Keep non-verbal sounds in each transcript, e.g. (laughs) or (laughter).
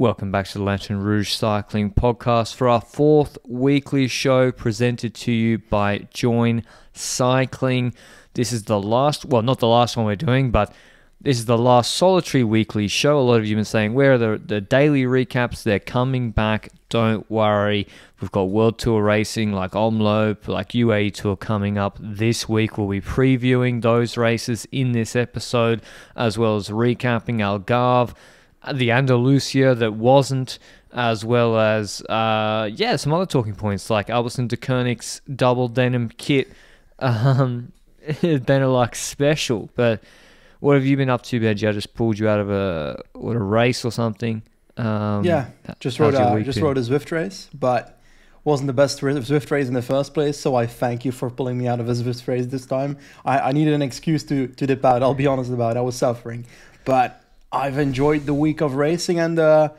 Welcome back to the Lantern Rouge Cycling Podcast for our fourth weekly show presented to you by Join Cycling. This is the last, well, not the last one we're doing, but this is the last solitary weekly show. A lot of you have been saying, where are the, the daily recaps? They're coming back. Don't worry. We've got World Tour racing like Omloop, like UAE Tour coming up this week. We'll be previewing those races in this episode, as well as recapping Algarve the Andalusia that wasn't, as well as uh, yeah, some other talking points like Alpecin Deceuninck's double denim kit, (laughs) um, (laughs) Benelux special. But what have you been up to, Benji? I just pulled you out of a what a race or something. Um, yeah, just rode a just rode a Zwift race, but wasn't the best Zwift race in the first place. So I thank you for pulling me out of a Zwift race this time. I, I needed an excuse to to dip out. I'll be honest about it. I was suffering, but I've enjoyed the week of racing and uh,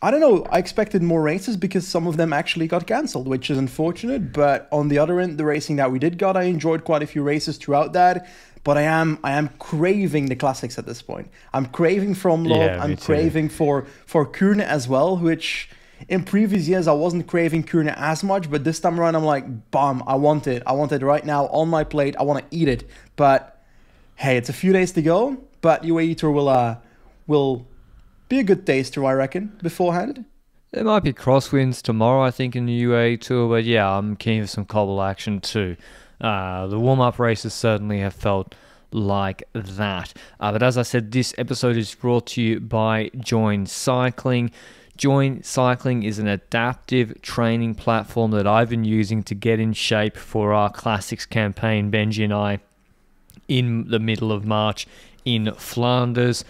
I don't know. I expected more races because some of them actually got cancelled, which is unfortunate. But on the other end, the racing that we did got, I enjoyed quite a few races throughout that. But I am I am craving the classics at this point. I'm craving from Love. Yeah, I'm craving for for Kuurne as well, which in previous years I wasn't craving Kuurne as much, but this time around I'm like, bam, I want it. I want it right now on my plate. I want to eat it. But hey, it's a few days to go. But UAE Tour will uh will be a good taster, I reckon, beforehand. There might be crosswinds tomorrow, I think, in the UAE tour, but yeah, I'm keen for some cobble action too. Uh, the warm up races certainly have felt like that. Uh, but as I said, this episode is brought to you by Join Cycling. Join Cycling is an adaptive training platform that I've been using to get in shape for our classics campaign, Benji and I, in the middle of March in Flanders.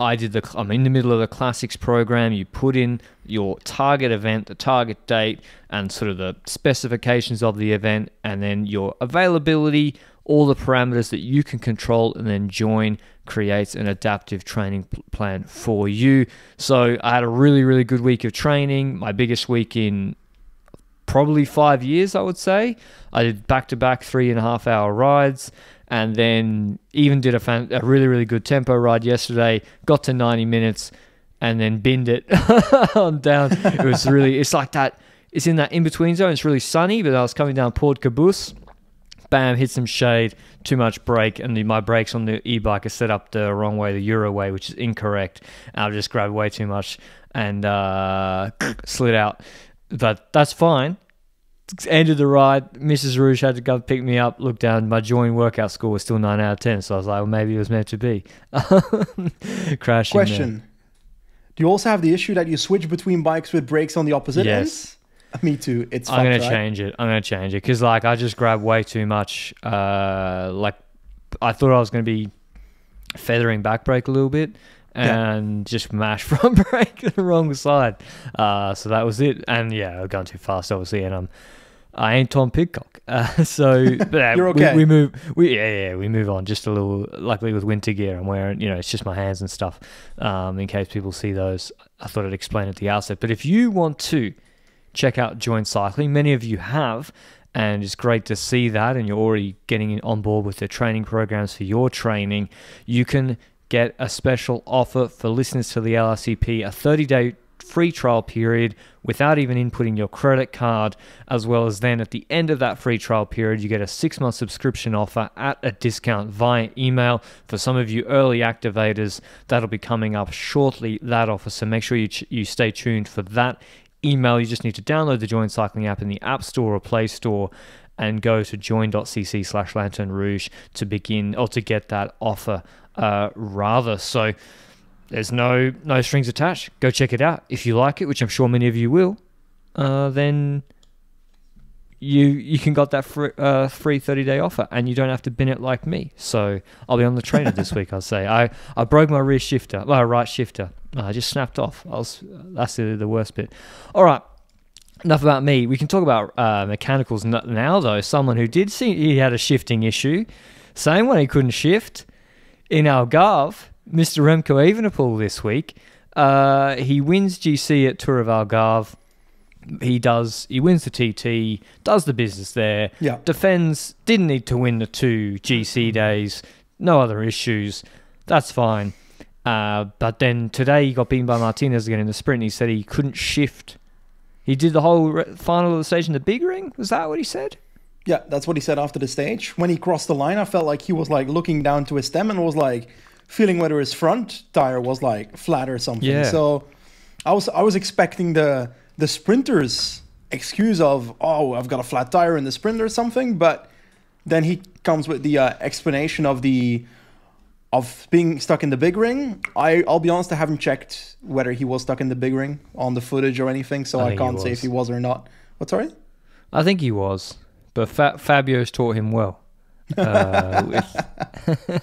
I did the I'm in the middle of the classics program. You put in your target event, the target date, and sort of the specifications of the event, and then your availability, all the parameters that you can control, and then join creates an adaptive training plan for you. So I had a really, really good week of training, my biggest week in probably five years, I would say. I did back to back three and a half hour rides and then even did a, fan, a really really good tempo ride yesterday. Got to 90 minutes, and then binned it (laughs) on down. It was really it's like that. It's in that in between zone. It's really sunny, but I was coming down Port Caboose. Bam, hit some shade, too much brake, and the, my brakes on the e-bike are set up the wrong way, the Euro way, which is incorrect. I just grabbed way too much and uh, (clears throat) slid out. But that's fine ended the ride. Mrs. Rouge had to come pick me up. Look down, my Join workout score was still nine out of ten. So I was like, well, maybe it was meant to be. (laughs) Crashing. Question: there. Do you also have the issue that you switch between bikes with brakes on the opposite yes. ends? (laughs) Me too. It's. I'm gonna right? change it. I'm gonna change it because like I just grabbed way too much. Uh, like I thought I was gonna be feathering back brake a little bit and yeah. just mash (laughs) front brake the wrong side. Uh, so that was it. And yeah, I've gone too fast, obviously, and I'm I ain't Tom Pidcock. (laughs) Uh, so yeah, you're okay. We, we, move. We yeah yeah we move on just a little. Luckily with winter gear, I'm wearing you know it's just my hands and stuff. Um, in case people see those, I thought I'd explain at the outset. But if you want to check out Join Cycling, many of you have. And it's great to see that, and you're already getting on board with the training programs for your training. You can get a special offer for listeners to the LRCP, a 30 day free trial period without even inputting your credit card, as well as then at the end of that free trial period, you get a six month subscription offer at a discount via email. For some of you early activators, that'll be coming up shortly, that offer. So make sure you, you stay tuned for that email. You just need to download the Join Cycling app in the App Store or Play Store and go to join.cc slash lantern rouge to begin or to get that offer uh, rather. So there's no no strings attached. Go check it out if you like it, which I'm sure many of you will. Uh, then you you can got that free, uh, free 30 day offer, and you don't have to bin it like me. So I'll be on the trainer this week. I'll say I I broke my rear shifter, well right shifter. I just snapped off. I was that's the, the worst bit. All right. Enough about me. We can talk about uh, mechanicals now, though. Someone who did see he had a shifting issue, same one he couldn't shift in Algarve, Mr. Remco Evenepoel this week. Uh, he wins GC at Tour of Algarve. He does. He wins the TT. Does the business there. Yeah. Defends. Didn't need to win the two GC days. No other issues. That's fine. Uh, but then today he got beaten by Martinez again in the sprint. He said he couldn't shift. He did the whole re- final of the stage in the big ring. Was that what he said? Yeah, that's what he said after the stage. When he crossed the line, I felt like he was like looking down to his stem and was like feeling whether his front tire was like flat or something. Yeah. So I was I was expecting the the sprinters excuse of oh I've got a flat tire in the sprint or something, but then he comes with the uh, explanation of the of being stuck in the big ring. I I'll be honest, I haven't checked whether he was stuck in the big ring on the footage or anything, so I, I can't say if he was or not. What sorry? I think he was, but Fa- Fabio's taught him well. Uh, with (laughs)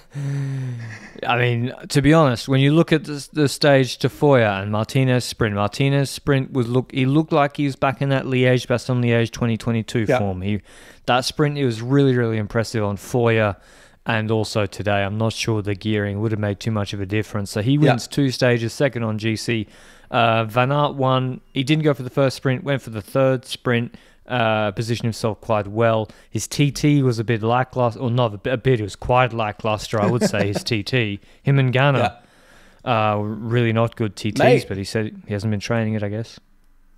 I mean, to be honest, when you look at the, the stage Tafoya and Martinez sprint, Martinez sprint was look. He looked like he was back in that Liège, Bastogne Liège 2022 yeah. form. He that sprint, it was really really impressive on Foya, and also today. I'm not sure the gearing would have made too much of a difference. So he wins yeah. two stages, second on GC. Uh, Van Aert won. He didn't go for the first sprint, went for the third sprint uh, positioned himself quite well. His TT was a bit lackluster, or not a bit, a bit it was quite lackluster, I would say, his (laughs) TT. Him and Ganna, yeah. uh, really not good TTs, Mate, but he said he hasn't been training it, I guess.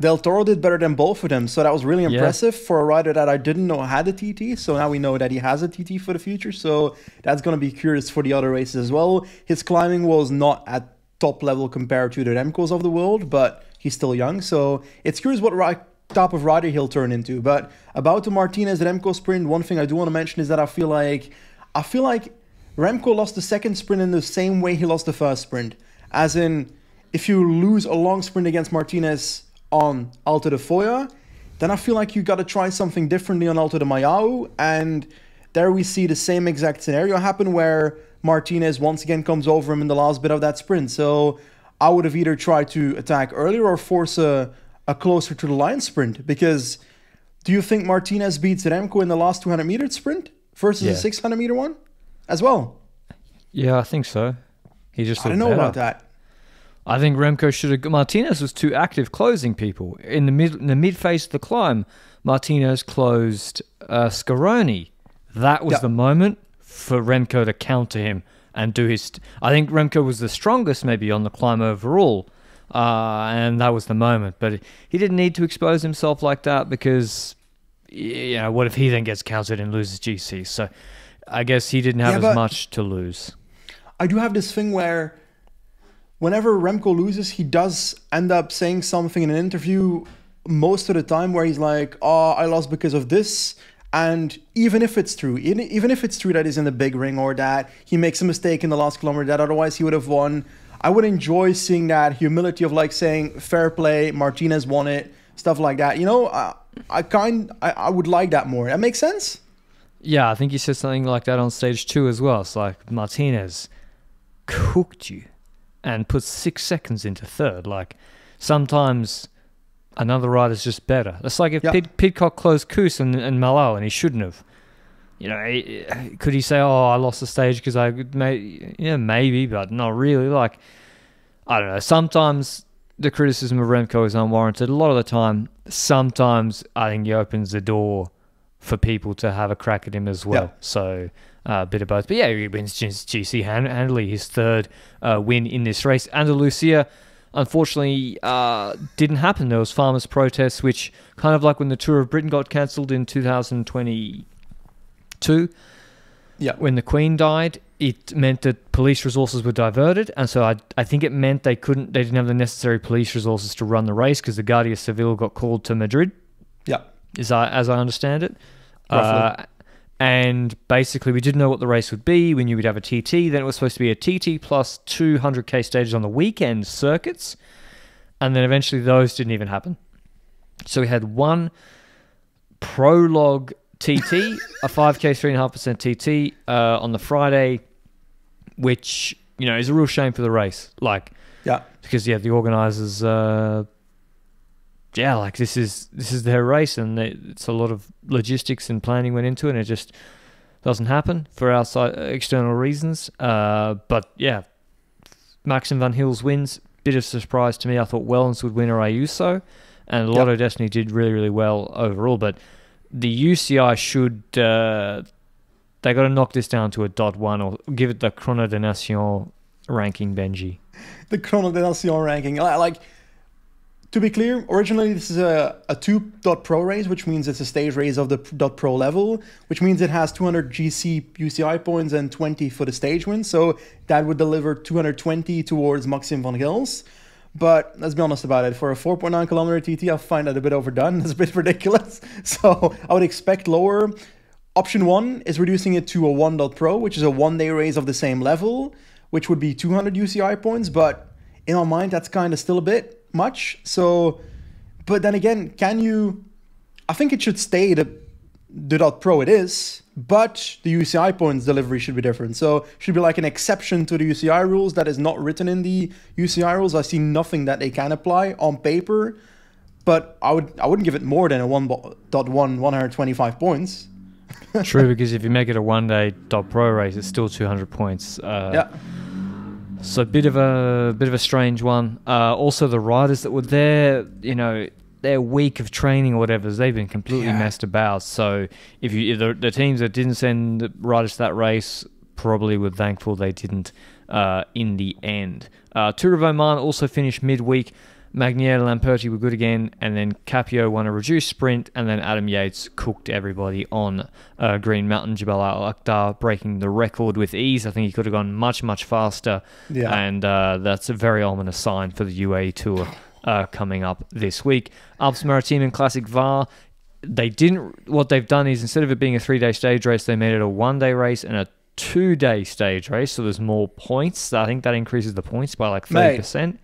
Del Toro did better than both of them, so that was really impressive yeah. for a rider that I didn't know had a TT. So now we know that he has a TT for the future. So that's going to be curious for the other races as well. His climbing was not at top level compared to the Remcos of the world, but he's still young. So it's curious what type of rider he'll turn into. But about the Martinez Remco sprint, one thing I do want to mention is that I feel like I feel like Remco lost the second sprint in the same way he lost the first sprint. As in, if you lose a long sprint against Martinez on Alto de Foya, then I feel like you got to try something differently on Alto de Malhão. And there we see the same exact scenario happen where Martinez once again comes over him in the last bit of that sprint. So I would have either tried to attack earlier or force a a closer to the line sprint because do you think Martinez beats Remco in the last 200 meter sprint versus yeah. a 600 meter one as well? Yeah, I think so. He just I don't know better. about that. I think Remco should have. Martinez was too active closing people in the mid in the mid phase of the climb. Martinez closed uh, Scaroni. That was the moment for Remco to counter him and do his. I think Remco was the strongest maybe on the climb overall, uh, and that was the moment. But he didn't need to expose himself like that because, you know, what if he then gets countered and loses GC? So I guess he didn't have yeah, as much to lose. I do have this thing where whenever Remco loses, he does end up saying something in an interview most of the time where he's like, oh, I lost because of this. And even if it's true, even if it's true that he's in the big ring or that he makes a mistake in the last kilometer that otherwise he would have won, I would enjoy seeing that humility of like saying fair play, Martinez won it, stuff like that. You know, I, I kind I, I would like that more. That makes sense. Yeah, I think you said something like that on stage two as well. It's like Martinez cooked you and put six seconds into third. Like sometimes another rider's just better. It's like if yep. Pid, Pidcock closed Kuss and, and Malo and he shouldn't have. You know, could he say, "Oh, I lost the stage because I may, yeah, maybe, but not really." Like, I don't know. Sometimes the criticism of Remco is unwarranted. A lot of the time, sometimes I think he opens the door for people to have a crack at him as well. So uh, a bit of both. But yeah, he wins GC handily, his third uh, win in this race. Andalusia, unfortunately, uh, didn't happen. There was farmers' protests, which kind of like when the Tour of Britain got cancelled in 2020 Two, yeah. when the Queen died, it meant that police resources were diverted, and so I, I think it meant they couldn't, they didn't have the necessary police resources to run the race because the Guardia Civil got called to Madrid. Yeah, is I, as I understand it. Uh, and basically, we didn't know what the race would be. We knew we'd have a TT. Then it was supposed to be a TT plus 200k stages on the weekend circuits, and then eventually those didn't even happen. So we had one prologue TT, a 5K, 3.5% TT uh, on the Friday, which, you know, is a real shame for the race. Like, yeah. Because, yeah, the organizers, uh, yeah, like this is this is their race and they, it's a lot of logistics and planning went into it and it just doesn't happen for outside external reasons. Uh, but, yeah, Maxim Van Gils wins. Bit of surprise to me. I thought Wellens would win or Ayuso. And Lotto yep. Destiny did really, really well overall. But the UCI should uh, they got to knock this down to a dot one or give it the Chrono de Nation ranking, Benji? The Chrono de Nation ranking. Like, to be clear, originally this is a, a 2.pro race, which means it's a stage race of the dot .pro level, which means it has 200 GC UCI points and 20 for the stage win. So that would deliver 220 towards Maxim van Gils. But let's be honest about it. For a 4.9 kilometer TT, I find that a bit overdone. (laughs) It's a bit ridiculous. (laughs) So I would expect lower. Option one is reducing it to a 1.pro, which is a one day race of the same level, which would be 200 UCI points. But in my mind, that's kind of still a bit much. So, but then again, can you? I think it should stay the dot pro it is, but the UCI points delivery should be different. So should be like an exception to the UCI rules that is not written in the UCI rules. I see nothing that they can apply on paper, but I would I wouldn't give it more than a one dot one 125 points. (laughs) True, because if you make it a one day dot pro race, it's still 200 points. Uh, yeah. So a bit of a bit of a strange one. Uh, also, the riders that were there, you know, their week of training or whatever, they've been completely yeah. messed about. So if you if the, the, teams that didn't send riders to that race probably were thankful they didn't uh, in the end. Uh, Tour of Oman also finished midweek. Magnier Lamperti were good again, and then Capiot won a reduced sprint, and then Adam Yates cooked everybody on uh, Green Mountain Jabal Al Akhdar, breaking the record with ease. I think he could have gone much, much faster, yeah. and uh, that's a very ominous sign for the UAE Tour uh, coming up this week. Alps Maritime and Classic VAR. They didn't. What they've done is instead of it being a three-day stage race, they made it a one-day race and a two-day stage race. So there's more points. I think that increases the points by like thirty percent.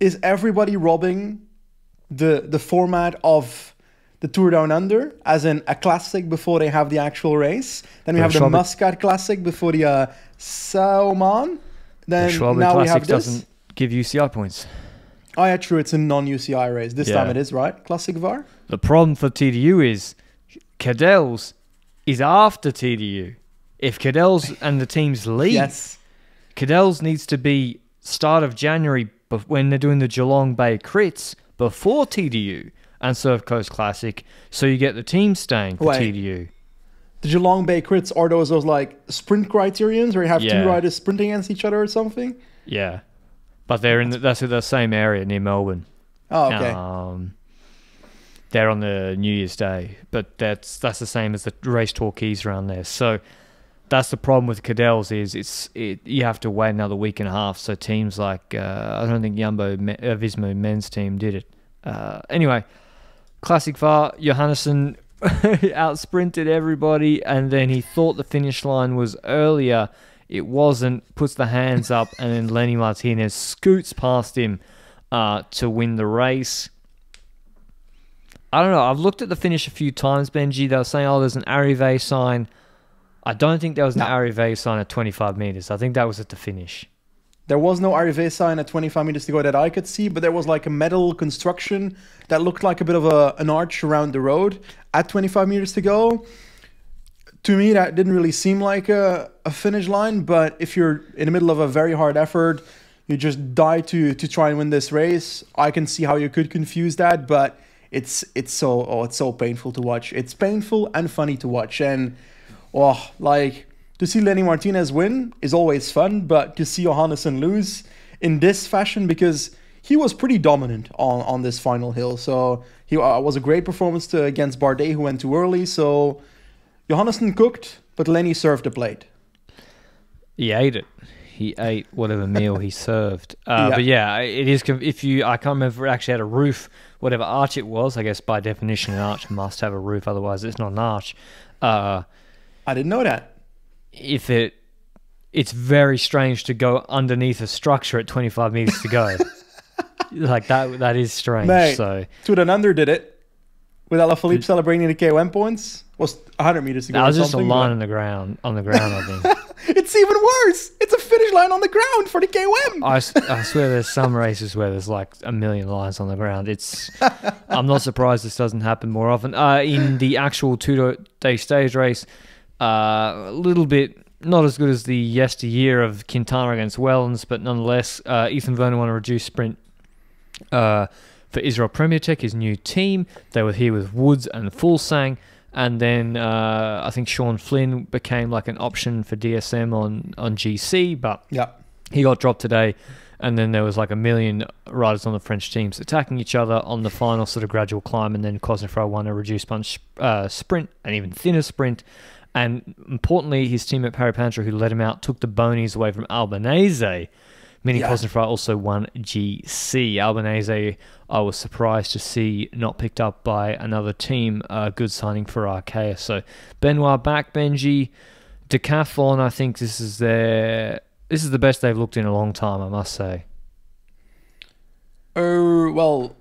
Is everybody robbing the the format of the Tour Down Under, as in a classic before they have the actual race. Then we have the Muscat Classic before the uh, Sauman. Then the now we have this. doesn't give you UCI points. Oh yeah, true. It's a non-UCI race. This yeah. time it is right. Classic VAR. The problem for TDU is Cadel's is after TDU. If Cadel's (laughs) and the teams leave, yes. Cadel's needs to be start of January when they're doing the Geelong Bay crits before TDU and Surf Coast Classic, so you get the team staying for Wait. TDU. The Geelong Bay crits are those those like sprint criterions where you have yeah. two riders sprinting against each other or something? Yeah. But they're in the, that's the same area near Melbourne. Oh, okay. Um, they're on the New Year's Day, but that's that's the same as the race Torquays around there. So that's the problem with Cadel's is it's it, you have to wait another week and a half. So teams like uh, I don't think Jumbo uh, Visma men's team did it. Uh, anyway, classic VAR Johannessen (laughs) out sprinted everybody, and then he thought the finish line was earlier it wasn't, puts the hands up, and then Lenny Martinez scoots past him uh, to win the race. I don't know. I've looked at the finish a few times, Benji. They were saying, oh, there's an arrive sign. I don't think there was an no. arrive sign at 25 meters. I think that was at the finish. There was no arrive sign at 25 meters to go that I could see, but there was like a metal construction that looked like a bit of a, an arch around the road at 25 meters to go to me that didn't really seem like a, a finish line but if you're in the middle of a very hard effort you just die to to try and win this race. I can see how you could confuse that but it's it's so oh it's so painful to watch. It's painful and funny to watch. And oh like to see lenny martinez win is always fun but to see johannessen lose in this fashion because he was pretty dominant on on this final hill. So he uh, was a great performance to, against bardet who went too early. So Johannessen cooked, but Lenny served the plate. He ate it. He ate whatever meal he (laughs) served. Uh, yeah. But yeah, it is. If you, I can't remember if it actually had a roof, whatever arch it was. I guess by definition, an arch must have a roof, otherwise it's not an arch. Uh, I didn't know that. If it, it's very strange to go underneath a structure at 25 meters to go. (laughs) like that, that is strange. Mate, so Down Under did it with Alaphilippe celebrating the KOM points was 100 meters to go. That was just a line on the ground. On the ground, I think. (laughs) it's even worse. It's a finish line on the ground for the KOM. I, I swear, there's some races where there's like a million lines on the ground. It's. (laughs) I'm not surprised this doesn't happen more often. Uh, in the actual two-day stage race, uh, a little bit not as good as the yesteryear of Quintana against Wellens, but nonetheless, uh, Ethan Vernon won a reduced sprint. Uh, for Israel Premier Tech, his new team. They were here with Woods and Fuglsang. And then uh, I think Sean Flynn became like an option for DSM on, on GC, but yeah. He got dropped today, and then there was like a million riders on the French teams attacking each other on the final sort of gradual climb, and then Cosnefroy won a reduced bunch uh, sprint, an even thinner sprint. And importantly, his teammate Paret-Peintre, who led him out, took the bonies away from Albanese. Mini yeah. Also won GC. Albanese, I was surprised to see not picked up by another team. A good signing for Arkea. So Benoit back, Benji. Decathlon, I think this is their this is the best they've looked in a long time, I must say. Oh well,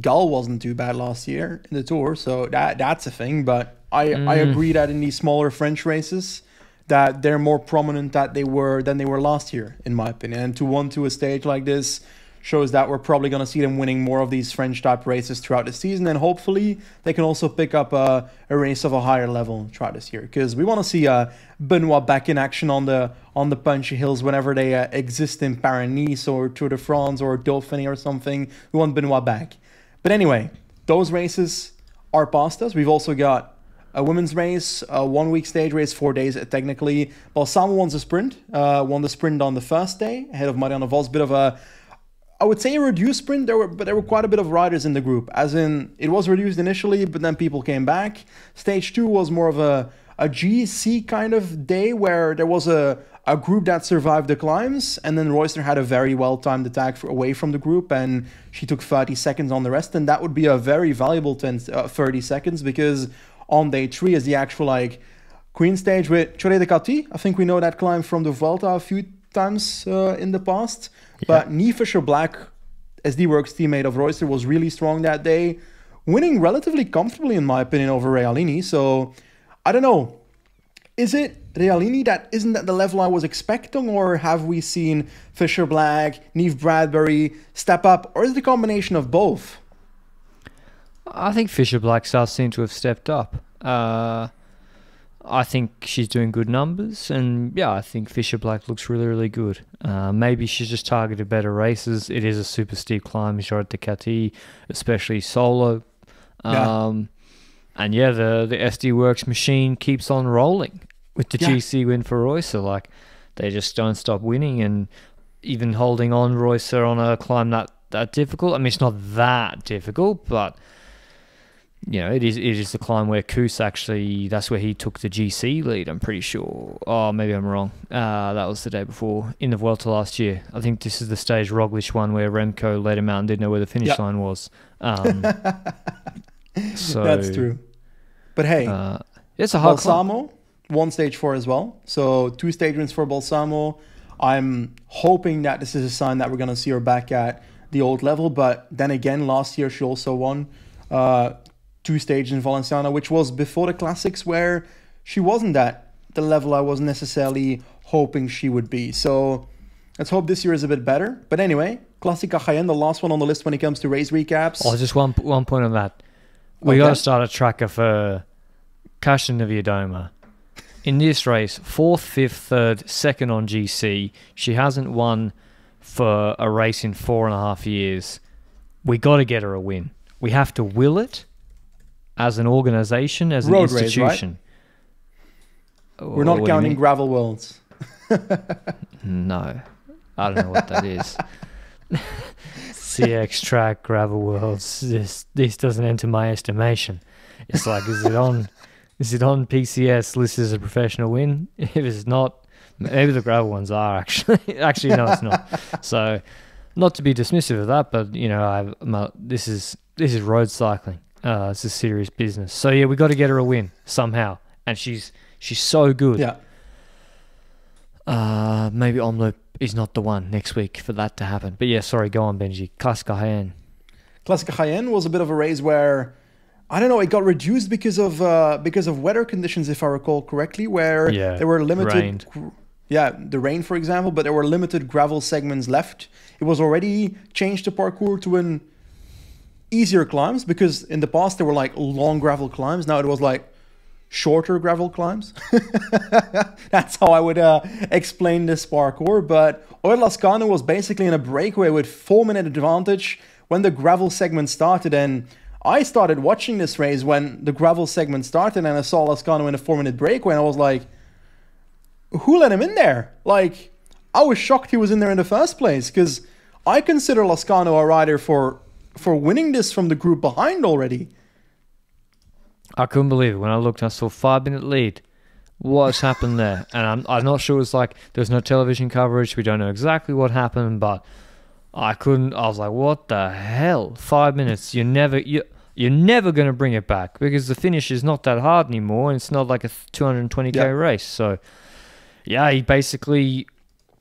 Gall wasn't too bad last year in the tour, so that that's a thing. But I mm. I agree that in these smaller French races, that they're more prominent that they were than they were last year, in my opinion. And to want to a stage like this shows that we're probably going to see them winning more of these French type races throughout the season. And hopefully they can also pick up a, a race of a higher level throughout this year because we want to see uh, Benoit back in action on the on the punchy hills whenever they uh, exist in Paris or Tour de France or Dauphiné or something. We want Benoit back. But anyway, those races are past us. We've also got a women's race, a one week stage race, four days technically. Balsamo won the sprint, uh, won the sprint on the first day ahead of Marianne Vos. Bit of a, I would say a reduced sprint. There were, but there were quite a bit of riders in the group. As in, it was reduced initially, but then people came back. Stage two was more of a a GC kind of day where there was a, a group that survived the climbs, and then Reusser had a very well timed attack for, away from the group, and she took 30 seconds on the rest, and that would be a very valuable 10, uh, 30 seconds because on day three is the actual like queen stage with Xorret de Catí. I think we know that climb from the Vuelta a few times uh, in the past. Yeah. But Niamh Fisher Black, SD Worx teammate of Reusser, was really strong that day, winning relatively comfortably in my opinion over Realini. So I don't know. Is it Realini that isn't at the level I was expecting, or have we seen Fisher Black, Neve Bradbury step up, or is it a combination of both? I think Fisher Black does seem to have stepped up. Uh, I think she's doing good numbers, and yeah, I think Fisher Black looks really, really good. Uh, maybe she's just targeted better races. It is a super steep climb, Xorret de Catí, especially solo. Um, yeah. And yeah, the the SD Worx machine keeps on rolling with the yeah. GC win for Reusser. Like they just don't stop winning, and even holding on Reusser on a climb that that difficult. I mean, it's not that difficult, but you know, it is it is the climb where Kuss actually that's where he took the GC lead. I'm pretty sure. Oh, maybe I'm wrong. Uh, that was the day before in the Vuelta last year. I think this is the stage Roglic won where Remco led him out and didn't know where the finish yep. line was. Um, (laughs) so that's true. But hey, uh, it's a hard Balsamo won stage four as well. So two stage wins for Balsamo. I'm hoping that this is a sign that we're gonna see her back at the old level. But then again, last year she also won. Uh, two stages in Valenciana, which was before the classics, where she wasn't at the level I was necessarily hoping she would be. So let's hope this year is a bit better. But anyway, Classica Jaén, the last one on the list when it comes to race recaps. Oh, just one one point on that. We okay. got to start a tracker for Kasia Niewiadoma. In this race, fourth, fifth, third, second on GC. She hasn't won for a race in four and a half years. We got to get her a win. We have to will it as an organization, as Road an institution. Race, right? We're not counting gravel worlds. (laughs) no, I don't know what that is. (laughs) CX track gravel worlds. This this doesn't enter my estimation. It's like, is it on? Is it on PCS listed as a professional win? If it's not, maybe the gravel ones are actually. (laughs) actually, no, it's not. So, not to be dismissive of that, but you know, I've, this is this is road cycling. Uh, it's a serious business. So yeah, we got to get her a win somehow, and she's she's so good. Yeah. Uh, maybe Omloop is not the one next week for that to happen. But yeah, sorry, go on, Benji. Classica Jaén. Classica Jaén was a bit of a race where I don't know, it got reduced because of uh, because of weather conditions, if I recall correctly, where yeah, there were limited. Yeah, the rain, for example, but there were limited gravel segments left. It was already changed the parcours to an easier climbs because in the past there were like long gravel climbs. Now it was like shorter gravel climbs. (laughs) That's how I would uh, explain this parcours. But Lazkano was basically in a breakaway with four minute advantage when the gravel segment started. And I started watching this race when the gravel segment started and I saw Lazkano in a four minute breakaway and I was like, who let him in there? Like, I was shocked he was in there in the first place because I consider Lazkano a rider for for winning this from the group behind already. I couldn't believe it when I looked. I saw five minute lead. What's happened there? (laughs) And I'm I'm not sure. It's like there's no television coverage. We don't know exactly what happened, but I couldn't. I was like, what the hell? Five minutes. You're never you. You're never going to bring it back because the finish is not that hard anymore, and it's not like a 220k yeah. race. So, yeah, he basically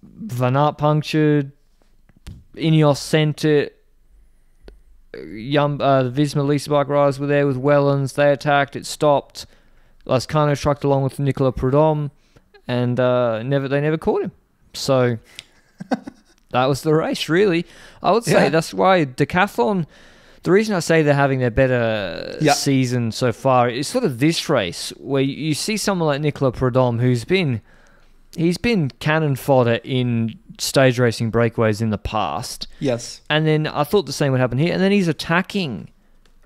Van Aert punctured, Ineos sent it. Yum, uh, the Visma Lease bike riders were there with Wellens. They attacked. It stopped. Lazkano trucked along with Nicola Prudhomme, and uh, never they never caught him. So (laughs) that was the race. Really, I would say yeah. that's why Decathlon. The reason I say they're having their better yeah. season so far is sort of this race where you see someone like Nicola Prudhomme who's been he's been cannon fodder in stage racing breakaways in the past. Yes. And then I thought the same would happen here. And then he's attacking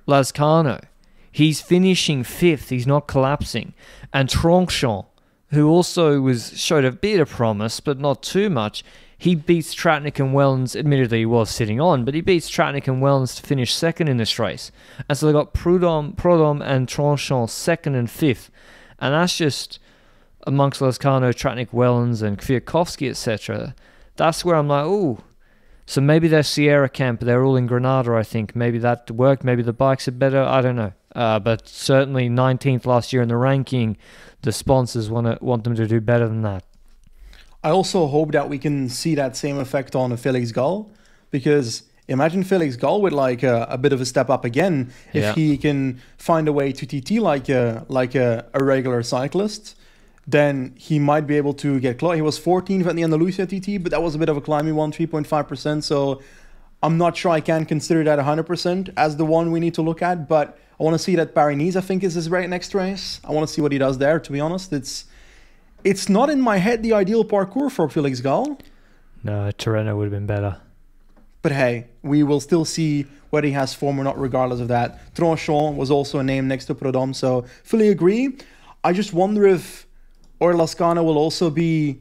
Lazkano. He's finishing fifth. He's not collapsing. And Tronchon, who also was showed a bit of promise, but not too much, he beats Tratnik and Wellens. Admittedly, he was sitting on, but he beats Tratnik and Wellens to finish second in this race. And so they got Prudhomme, Prudhomme and Tronchon second and fifth. And that's just amongst Lazkano, Tratnik, Wellens, and Kwiatkowski, etc that's where I'm like, oh, so maybe they're Sierra Camp. They're all in Granada, I think. Maybe that worked. Maybe the bikes are better. I don't know. Uh, but certainly 19th last year in the ranking. The sponsors want to want them to do better than that. I also hope that we can see that same effect on Felix Gall, because imagine Felix Gall with like a, a, bit of a step up again if yeah. he can find a way to TT like a like a, a regular cyclist then he might be able to get close. He was 14th at the Andalusia TT, but that was a bit of a climbing one, 3.5%. So I'm not sure I can consider that 100% as the one we need to look at, but I want to see that Paris-Nice, I think, is his right next race. I want to see what he does there, to be honest. It's it's not in my head the ideal parcours for Felix Gall. No, Tirreno would have been better. But hey, we will still see whether he has form or not, regardless of that. Tronchon was also a name next to Prudhomme, so fully agree. I just wonder if or Lazkano will also be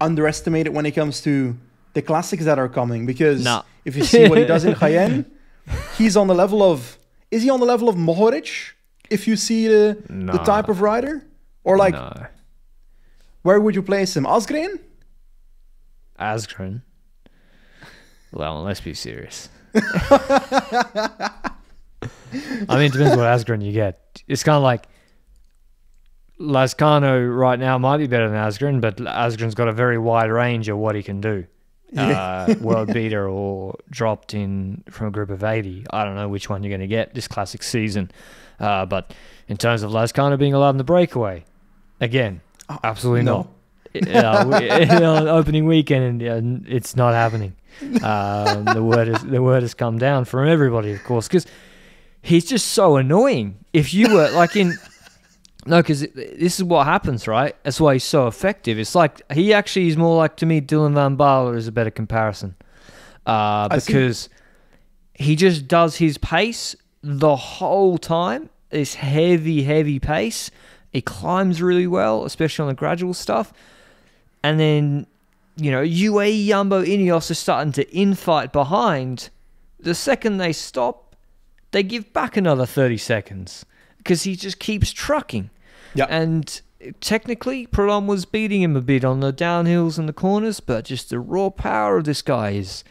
underestimated when it comes to the classics that are coming because no. if you see what he does in (laughs) Jaén, he's on the level of is he on the level of Mohoric? If you see the no. the type of rider, or like, no. where would you place him? Asgreen? Asgreen. Well, let's be serious. (laughs) I mean, it depends what Asgreen you get. It's kind of like Lazkano right now might be better than Asgreen, but Asgreen's got a very wide range of what he can do. (laughs) Yeah. Uh, world beater or dropped in from a group of 80. I don't know which one you're going to get this classic season. Uh, but in terms of Lazkano being allowed in the breakaway, again, uh, absolutely no. not. uh, (laughs) opening weekend, and it's not happening. (laughs) Um, the word is the word has come down from everybody, of course, because he's just so annoying. If you were like in no, because this is what happens, right? That's why he's so effective. It's like he actually is more like to me. Dylan van Baarle is a better comparison uh, because he just does his pace the whole time. This heavy, heavy pace. He climbs really well, especially on the gradual stuff. And then, you know, UAE Jumbo Ineos are starting to infight behind. The second they stop, they give back another 30 seconds because he just keeps trucking. Yeah. And technically, Prudhomme was beating him a bit on the downhills and the corners, but just the raw power of this guy is.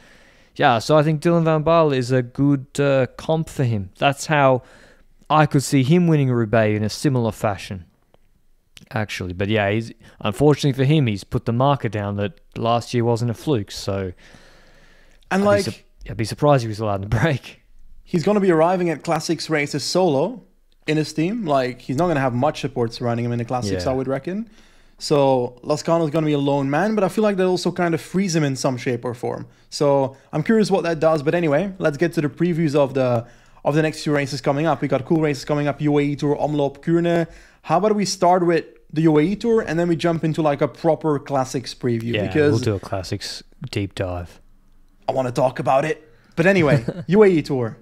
Yeah, so I think Dylan Van Baarle is a good uh, comp for him. That's how I could see him winning a Roubaix in a similar fashion, actually. But yeah, he's unfortunately for him, he's put the marker down that last year wasn't a fluke. So, and I'd like, be I'd be surprised if he was allowed to break. He's going to be arriving at classics races solo, in his team. Like he's not going to have much support surrounding him in the classics, yeah. I would reckon. So Lazkano is going to be a lone man, but I feel like that also kind of frees him in some shape or form. So I'm curious what that does. But anyway, let's get to the previews of the of the next few races coming up. We got cool races coming up: UAE Tour, Omloop, Kuurne. How about we start with the UAE Tour and then we jump into like a proper classics preview? Yeah, because we'll do a classics deep dive. I want to talk about it. But anyway, (laughs) UAE Tour,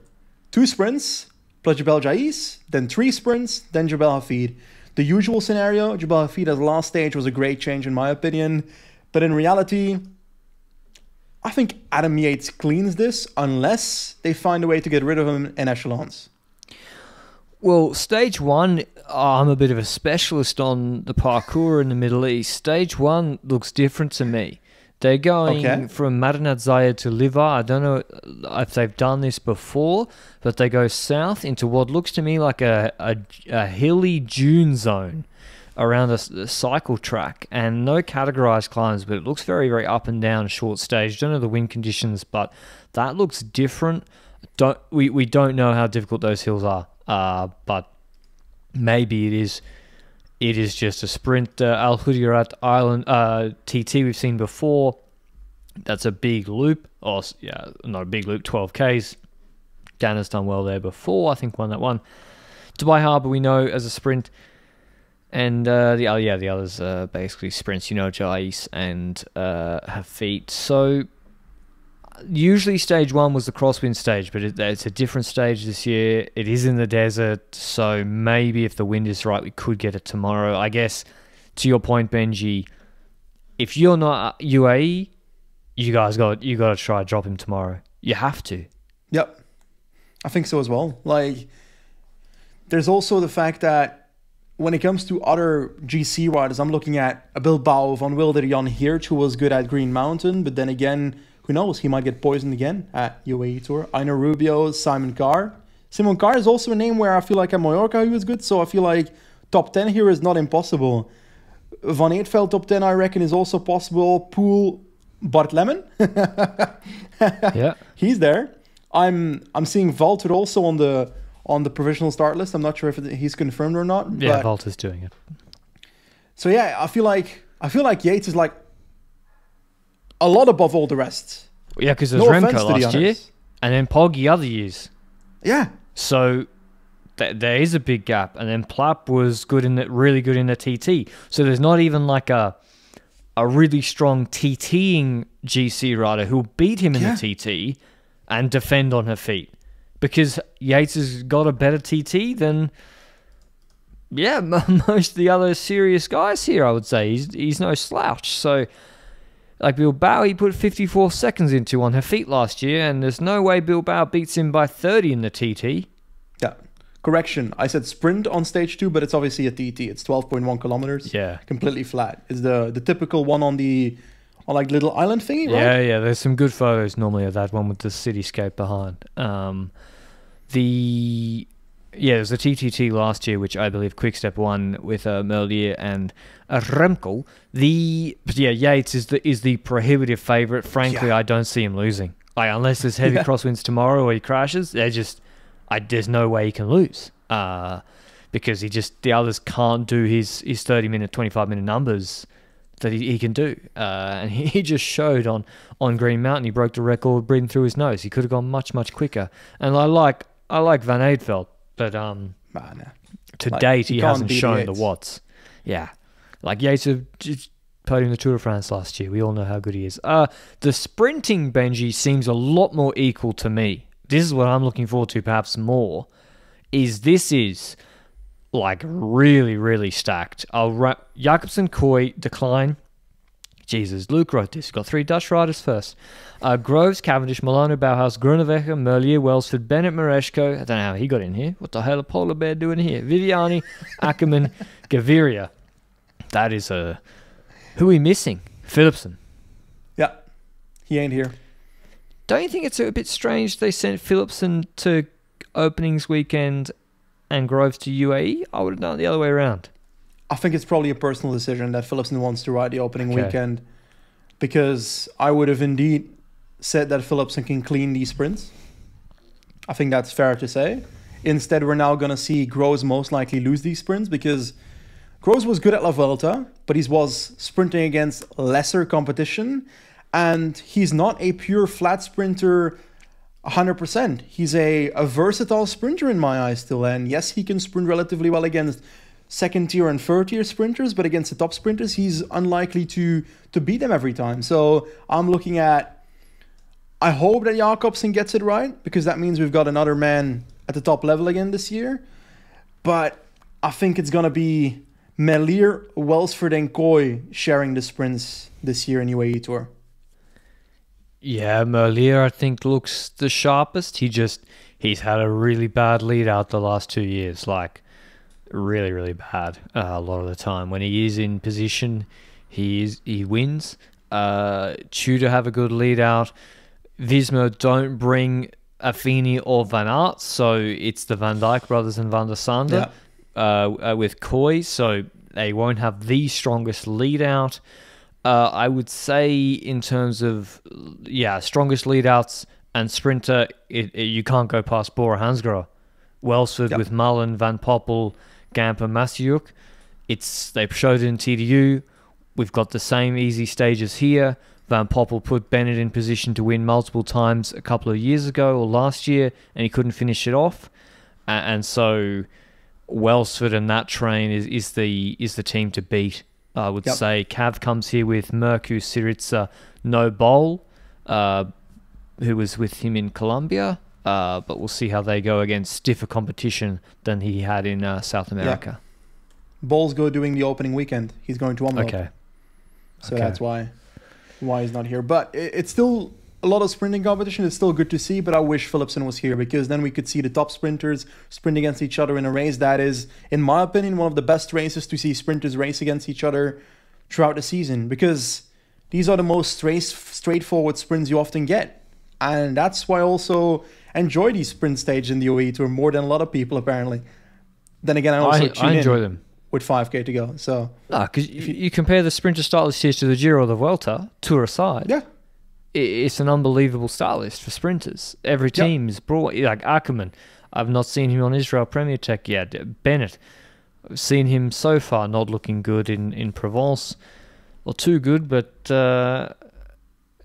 two sprints, plus Jebel Jais, then three sprints, then Jabal Hafeet. The usual scenario, Jabal Hafeet at the last stage was a great change in my opinion, but in reality, I think Adam Yates cleans this unless they find a way to get rid of him in echelons. Well, stage one, oh, I'm a bit of a specialist on the parcours in the Middle East. Stage one looks different to me. They're going okay. from Madinat Zayed to Livar. I don't know if they've done this before, but they go south into what looks to me like a, a, a hilly dune zone around a, a, cycle track and no categorized climbs, but it looks very, very up and down, short stage. Don't know the wind conditions, but that looks different. Don't we, we don't know how difficult those hills are, uh, but maybe it is it is just a sprint. Uh, Al Hudayriat Island uh, TT we've seen before. That's a big loop, or yeah, not a big loop, 12Ks. Dan has done well there before. I think won that one. Dubai Harbour we know as a sprint, and uh, the oh yeah the others are basically sprints. You know Jais and uh, Hafeet. So usually stage one was the crosswind stage, but it, it's a different stage this year. It is in the desert, so maybe if the wind is right, we could get it tomorrow. I guess to your point, Benji, if you're not UAE, you guys got you got to try to drop him tomorrow. You have to. Yep, I think so as well. Like, there's also the fact that when it comes to other GC riders, I'm looking at a Bilbao van Wilder Jan Geert, who was good at Green Mountain, but then again who knows? He might get poisoned again at UAE Tour. Einer Rubio, Simon Carr. Simon Carr is also a name where I feel like at Mallorca he was good, so I feel like top 10 here is not impossible. Van Eetveld top 10, I reckon, is also possible. Poole, Bart Lemmen. (laughs) yeah. He's there. I'm I'm seeing Walter also on the on the provisional start list. I'm not sure if he's confirmed or not. Yeah, Walter's doing it. So yeah, I feel like I feel like Yates is like a lot above all the rest. Yeah, because there's no Remco last year, and then Poggy other years. Yeah. So th- there is a big gap, and then Plapp was good in the really good in the TT. So there's not even like a a really strong TTing GC rider who'll beat him in yeah. the TT and defend on Hafeet. Because Yates has got a better TT than yeah (laughs) most of the other serious guys here. I would say he's he's no slouch. So like Bilbao, he put 54 seconds into on Hafeet last year, and there's no way Bilbao beats him by 30 in the TT. Yeah. Correction, I said sprint on stage two, but it's obviously a TT. It's 12.1 kilometers. Yeah. Completely flat. It's the the typical one on the on like little island thingy, right? Yeah, yeah. There's some good photos normally of that one with the cityscape behind. Um, the yeah, there's a TTT last year, which I believe Quickstep won with uh, Merlier and uh, Remco. The yeah, Yates is the is the prohibitive favourite. Frankly, yeah. I don't see him losing. Like unless there's (laughs) heavy yeah. crosswinds tomorrow or he crashes, they just I, there's no way he can lose. Uh, because he just the others can't do his his 30 minute, 25 minute numbers that he, he can do. Uh, and (laughs) he, he just showed on on Green Mountain. He broke the record breathing through his nose. He could have gone much much quicker. And I like I like Van Eetveld but um, to like, date, he hasn't shown the watts. Yeah, like Yates just podium the Tour de France last year. We all know how good he is. Uh, the sprinting Benji seems a lot more equal to me. This is what I'm looking forward to, perhaps more. Is this is like really, really stacked. I'll wrap Jakobsen, Kooi, De Kleijn, Jesus, Luke wrote this. Got three Dutch riders first. Uh, Groves, Cavendish, Milano, Bauhaus, Groenewegen, Merlier, Welsford, Bennett, Mereshko. I don't know how he got in here. What the hell are Polar Bear doing here? Viviani, (laughs) Ackerman, Gaviria. That is a... Who are we missing? Philipsen. Yeah, he ain't here. Don't you think it's a bit strange they sent Philipsen to openings weekend and Groves to UAE? I would have done it the other way around. I think it's probably a personal decision that Philipsen wants to ride the opening okay. weekend because I would have indeed said that Philipsen can clean these sprints. I think that's fair to say. Instead, we're now going to see Groves most likely lose these sprints because Groves was good at La Vuelta, but he was sprinting against lesser competition. And he's not a pure flat sprinter 100%. He's a, a versatile sprinter in my eyes still. And yes, he can sprint relatively well against second tier and third tier sprinters, but against the top sprinters, he's unlikely to to beat them every time. So I'm looking at. I hope that Jakobsen gets it right because that means we've got another man at the top level again this year. But I think it's gonna be Merlier, Welsford, and Kooi sharing the sprints this year in UAE Tour. Yeah, Merlier I think looks the sharpest. He just he's had a really bad lead out the last two years, like really really bad uh, a lot of the time. When he is in position, he is he wins. Uh, Tudor have a good lead out. Visma don't bring Affini or Van Aert, so it's the Van Dijk brothers and Van der Sande yeah. uh, uh, with Kooi, so they won't have the strongest lead out. Uh, I would say in terms of yeah strongest lead outs and sprinter, it, it, you can't go past Bora Hansgrohe. Welsford yep. with Mullen, Van Poppel, Gamper, Masiuk. It's they showed it in TDU. We've got the same easy stages here. Van Poppel put Bennett in position to win multiple times a couple of years ago or last year, and he couldn't finish it off. And so Welsford and that train is, is the is the team to beat. I would yep. say Cav comes here with Mørkøv, Syritsa, no Bol, uh, who was with him in Colombia. Uh, but we'll see how they go against stiffer competition than he had in uh, South America. Yeah. Bol's go doing the opening weekend. He's going to Omloop. Okay. So okay. that's why why he's not here. But it's still a lot of sprinting competition. It's still good to see, but I wish Philipsen was here because then we could see the top sprinters sprint against each other in a race that is, in my opinion, one of the best races to see sprinters race against each other throughout the season because these are the most straight, straightforward sprints you often get. And that's why also enjoy these sprint stages in the UAE Tour more than a lot of people apparently. Then again, I also I, I enjoy them with 5k to go. So no, because you, you, compare the sprinter style list here to the Giro or the Vuelta, tour aside. Yeah. it's an unbelievable style list for sprinters. Every team yep. is brought like Ackermann. I've not seen him on Israel Premier Tech yet. Bennett, I've seen him so far not looking good in in Provence, or too good, but uh,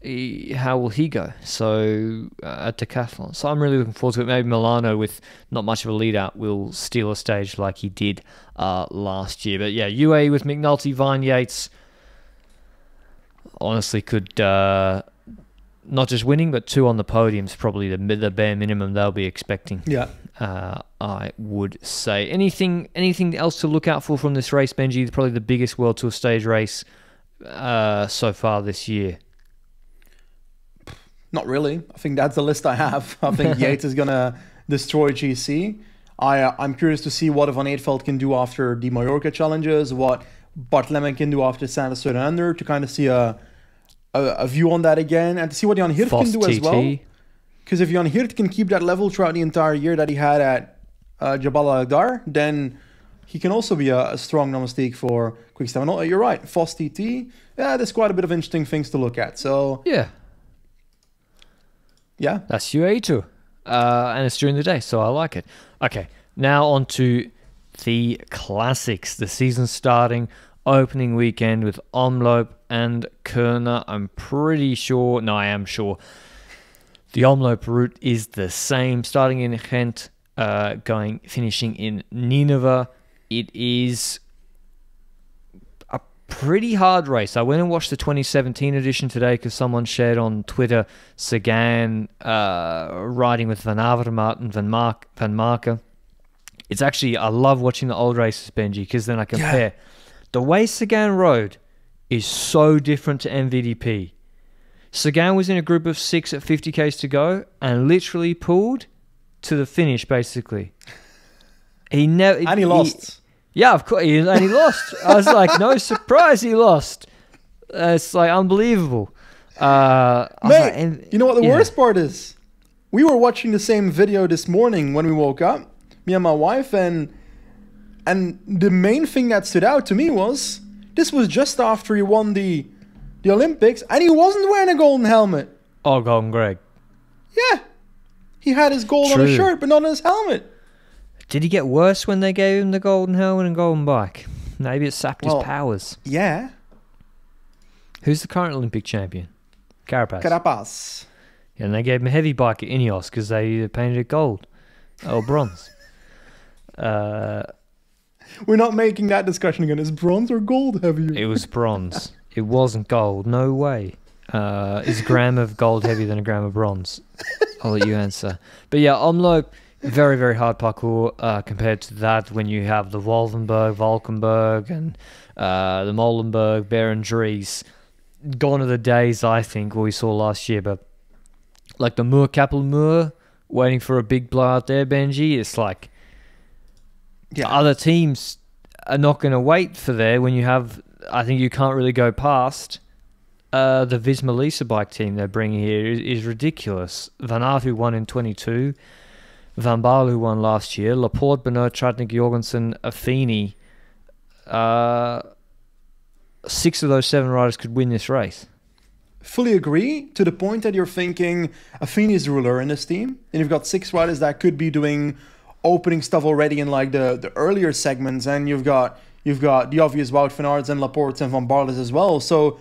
he, how will he go? So uh, at Decathlon. So I'm really looking forward to it. Maybe Milano with not much of a lead out will steal a stage like he did uh, last year. But yeah, UAE with McNulty, Vine Yates. Honestly, could uh, not just winning, but two on the podiums probably the the bare minimum they'll be expecting. Yeah. Uh, I would say anything anything else to look out for from this race, Benji. Probably the biggest World Tour stage race uh, so far this year. Not really. I think that's the list I have. I think (laughs) Yates is gonna destroy GC. I uh, I'm curious to see what Van Eetvelt can do after the Mallorca challenges, what Bart Lemmen can do after Santa Surrender to kind of see a, a, a view on that again and to see what Jan Hirt can do TT. as well. Because if Jan Hirt can keep that level throughout the entire year that he had at uh, Jabal Al then he can also be a, a strong domestique for Quickstep. And uh, you're right, Foss TT, yeah, there's quite a bit of interesting things to look at. So yeah, yeah, that's UAE too, uh, and it's during the day, so I like it. Okay, now on to the classics. The season starting opening weekend with Omloop and Kuurne. I'm pretty sure, no, I am sure. The Omloop route is the same, starting in Ghent, uh, going finishing in Ninove. It is pretty hard race. I went and watched the 2017 edition today because someone shared on Twitter Sagan uh, riding with Van Avermaet and Van, Mark, Vanmarcke. It's actually, I love watching the old races, Benji, because then I compare. Yeah. The way Sagan rode is so different to MVDP. Sagan was in a group of six at 50 k's to go and literally pulled to the finish, basically. He never. And he, he lost. Yeah, of course, and he lost. I was like, no (laughs) surprise, he lost. Uh, it's like unbelievable. Uh, Mate, like, and, you know what the yeah. worst part is? We were watching the same video this morning when we woke up, me and my wife, and and the main thing that stood out to me was this was just after he won the the Olympics, and he wasn't wearing a golden helmet. Oh, Golden Greg. Yeah, he had his gold True. on his shirt, but not on his helmet. Did he get worse when they gave him the golden helmet and golden bike? Maybe it sapped well, his powers. Yeah. Who's the current Olympic champion? Carapaz. Carapaz. Yeah, and they gave him a heavy bike at Ineos because they painted it gold or bronze. (laughs) uh, We're not making that discussion again. Is bronze or gold heavier? It was bronze. it wasn't gold. No way. Uh, is a gram of gold heavier than a gram of bronze? I'll let you answer. But yeah, Omloop very very hard parcours uh, compared to that when you have the Wolvenberg, Valkenberg, and uh, the Molenberg, Berendries. Gone are the days I think what we saw last year, but like the Muur Kapelmuur, waiting for a big blowout there, Benji. It's like yeah. other teams are not going to wait for there when you have. I think you can't really go past. Uh, the Visma Lease bike team they're bringing here is, is ridiculous. Van Aert, who won in 22, Van Baarle, who won last year, Laporte, Benoot, Tratnik, Jorgensen, Affini. Uh, six of those seven riders could win this race. Fully agree to the point that you're thinking Affini is the ruler in this team, and you've got six riders that could be doing opening stuff already in like the, the earlier segments, and you've got you've got the obvious Wout van Aerts and Laporte and Van Baarles as well. So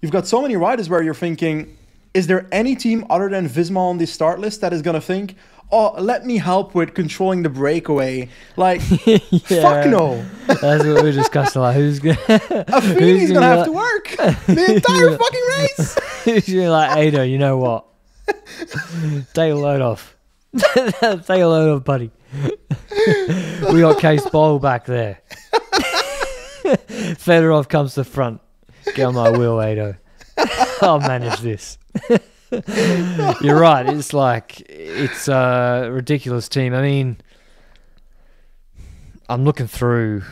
you've got so many riders where you're thinking, is there any team other than Visma on the start list that is going to think, oh, let me help with controlling the breakaway. Like, (laughs) fuck no. That's what we discussed a lot. who's gonna? (laughs) Affini's gonna, have like, to work (laughs) the entire fucking race. You're like, Ado, you know what? Take a load off. Take a load off, buddy. we got Cees Bol back there. Fedorov comes to front. Get on my wheel, Ado. I'll manage this. You're right. It's like it's a ridiculous team. I mean, I'm looking through.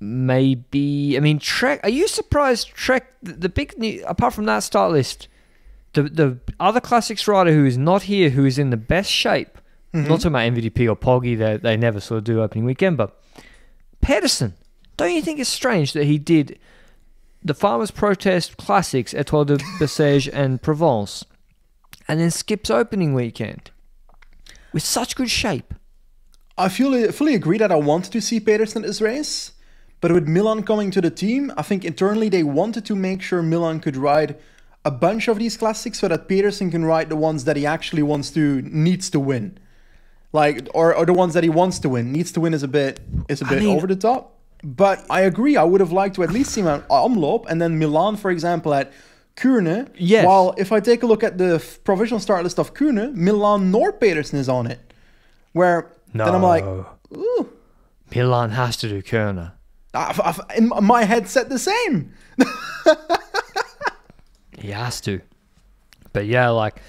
Maybe I mean Trek. Are you surprised Trek the, the big apart from that start list, the the other classics rider who is not here, who is in the best shape. Mm-hmm. Not talking about MVDP or Poggy. They they never sort of do opening weekend, but Pedersen. Don't you think it's strange that he did the Farmers Protest Classics, Etoile de Bessèges (laughs) and Provence, and then skips opening weekend with such good shape. I fully, fully agree that I wanted to see Pedersen this race, but with Milan coming to the team, I think internally they wanted to make sure Milan could ride a bunch of these classics so that Pedersen can ride the ones that he actually wants to, needs to win. Like, or, or the ones that he wants to win. Needs to win is a bit, is a bit mean, over the top. But I agree. I would have liked to at least see him at Omloop and then Milan, for example, at Kuurne. Yes. While if I take a look at the provisional start list of Kuurne, Milan nor Pedersen is on it. Where no. then I'm like, ooh. Milan has to do Kuurne. I've, I've, in my head said the same. (laughs) he has to. But yeah, like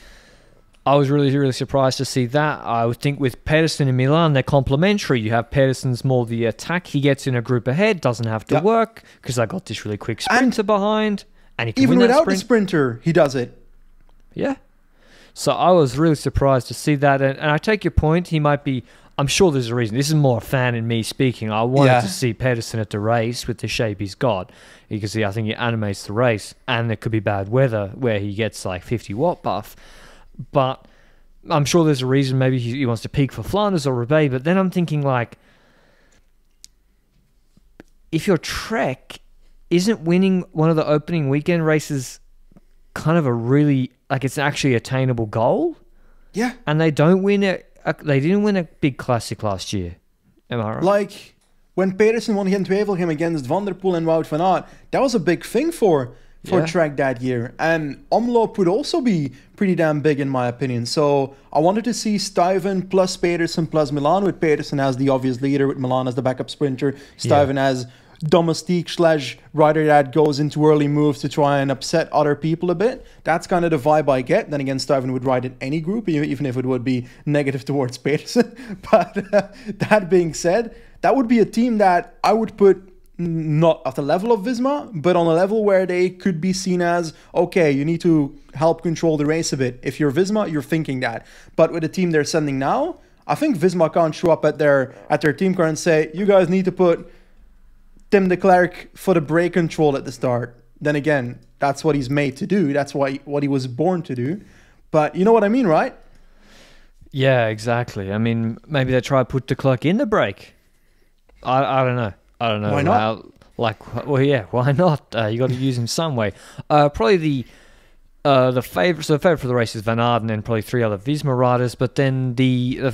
I was really, really surprised to see that. I would think with Pedersen and Milan, they're complementary. You have Pedersen's more the attack. He gets in a group ahead, doesn't have to yep. work because I got this really quick sprinter and behind. And he even without sprint. the sprinter, he does it. Yeah. So I was really surprised to see that. And, and I take your point. He might be. I'm sure there's a reason. This is more a fan in me speaking. I wanted yeah. to see Pedersen at the race with the shape he's got because he, I think he animates the race, and there could be bad weather where he gets like 50 watt buff. But I'm sure there's a reason. Maybe he, he wants to peak for Flanders or Roubaix. But then I'm thinking like, if your Trek isn't winning one of the opening weekend races, kind of a really like it's actually attainable goal. Yeah. And they don't win it. They didn't win a big classic last year. Am I right? Like when Pedersen won Gent Wevelgem against Van der Poel and Wout van Aert, that was a big thing for for yeah. Trek that year. And Omloop would also be pretty damn big in my opinion. So I wanted to see Stuyven plus Pedersen plus Milan with Pedersen as the obvious leader, with Milan as the backup sprinter, Stuyven yeah. as domestique slash rider that goes into early moves to try and upset other people a bit. That's kind of the vibe I get. Then again, Stuyven would ride in any group, even if it would be negative (laughs) towards Pedersen. (laughs) but uh, that being said, that would be a team that I would put not at the level of Visma, but on a level where they could be seen as okay, you need to help control the race a bit. If you're Visma, you're thinking that. But with the team they're sending now, I think Visma can't show up at their at their team car and say, "You guys need to put Tim Declercq for the break control at the start." Then again, that's what he's made to do. That's why what he was born to do. But you know what I mean, right? Yeah, exactly. I mean, maybe they try to put Declercq in the break. I I don't know. I don't know. Why not? like, well, yeah, why not? Uh, you got to use him some way. Uh, probably the uh, the favorite, so the favorite for the race is Van Aerden and probably three other Visma riders. But then the uh,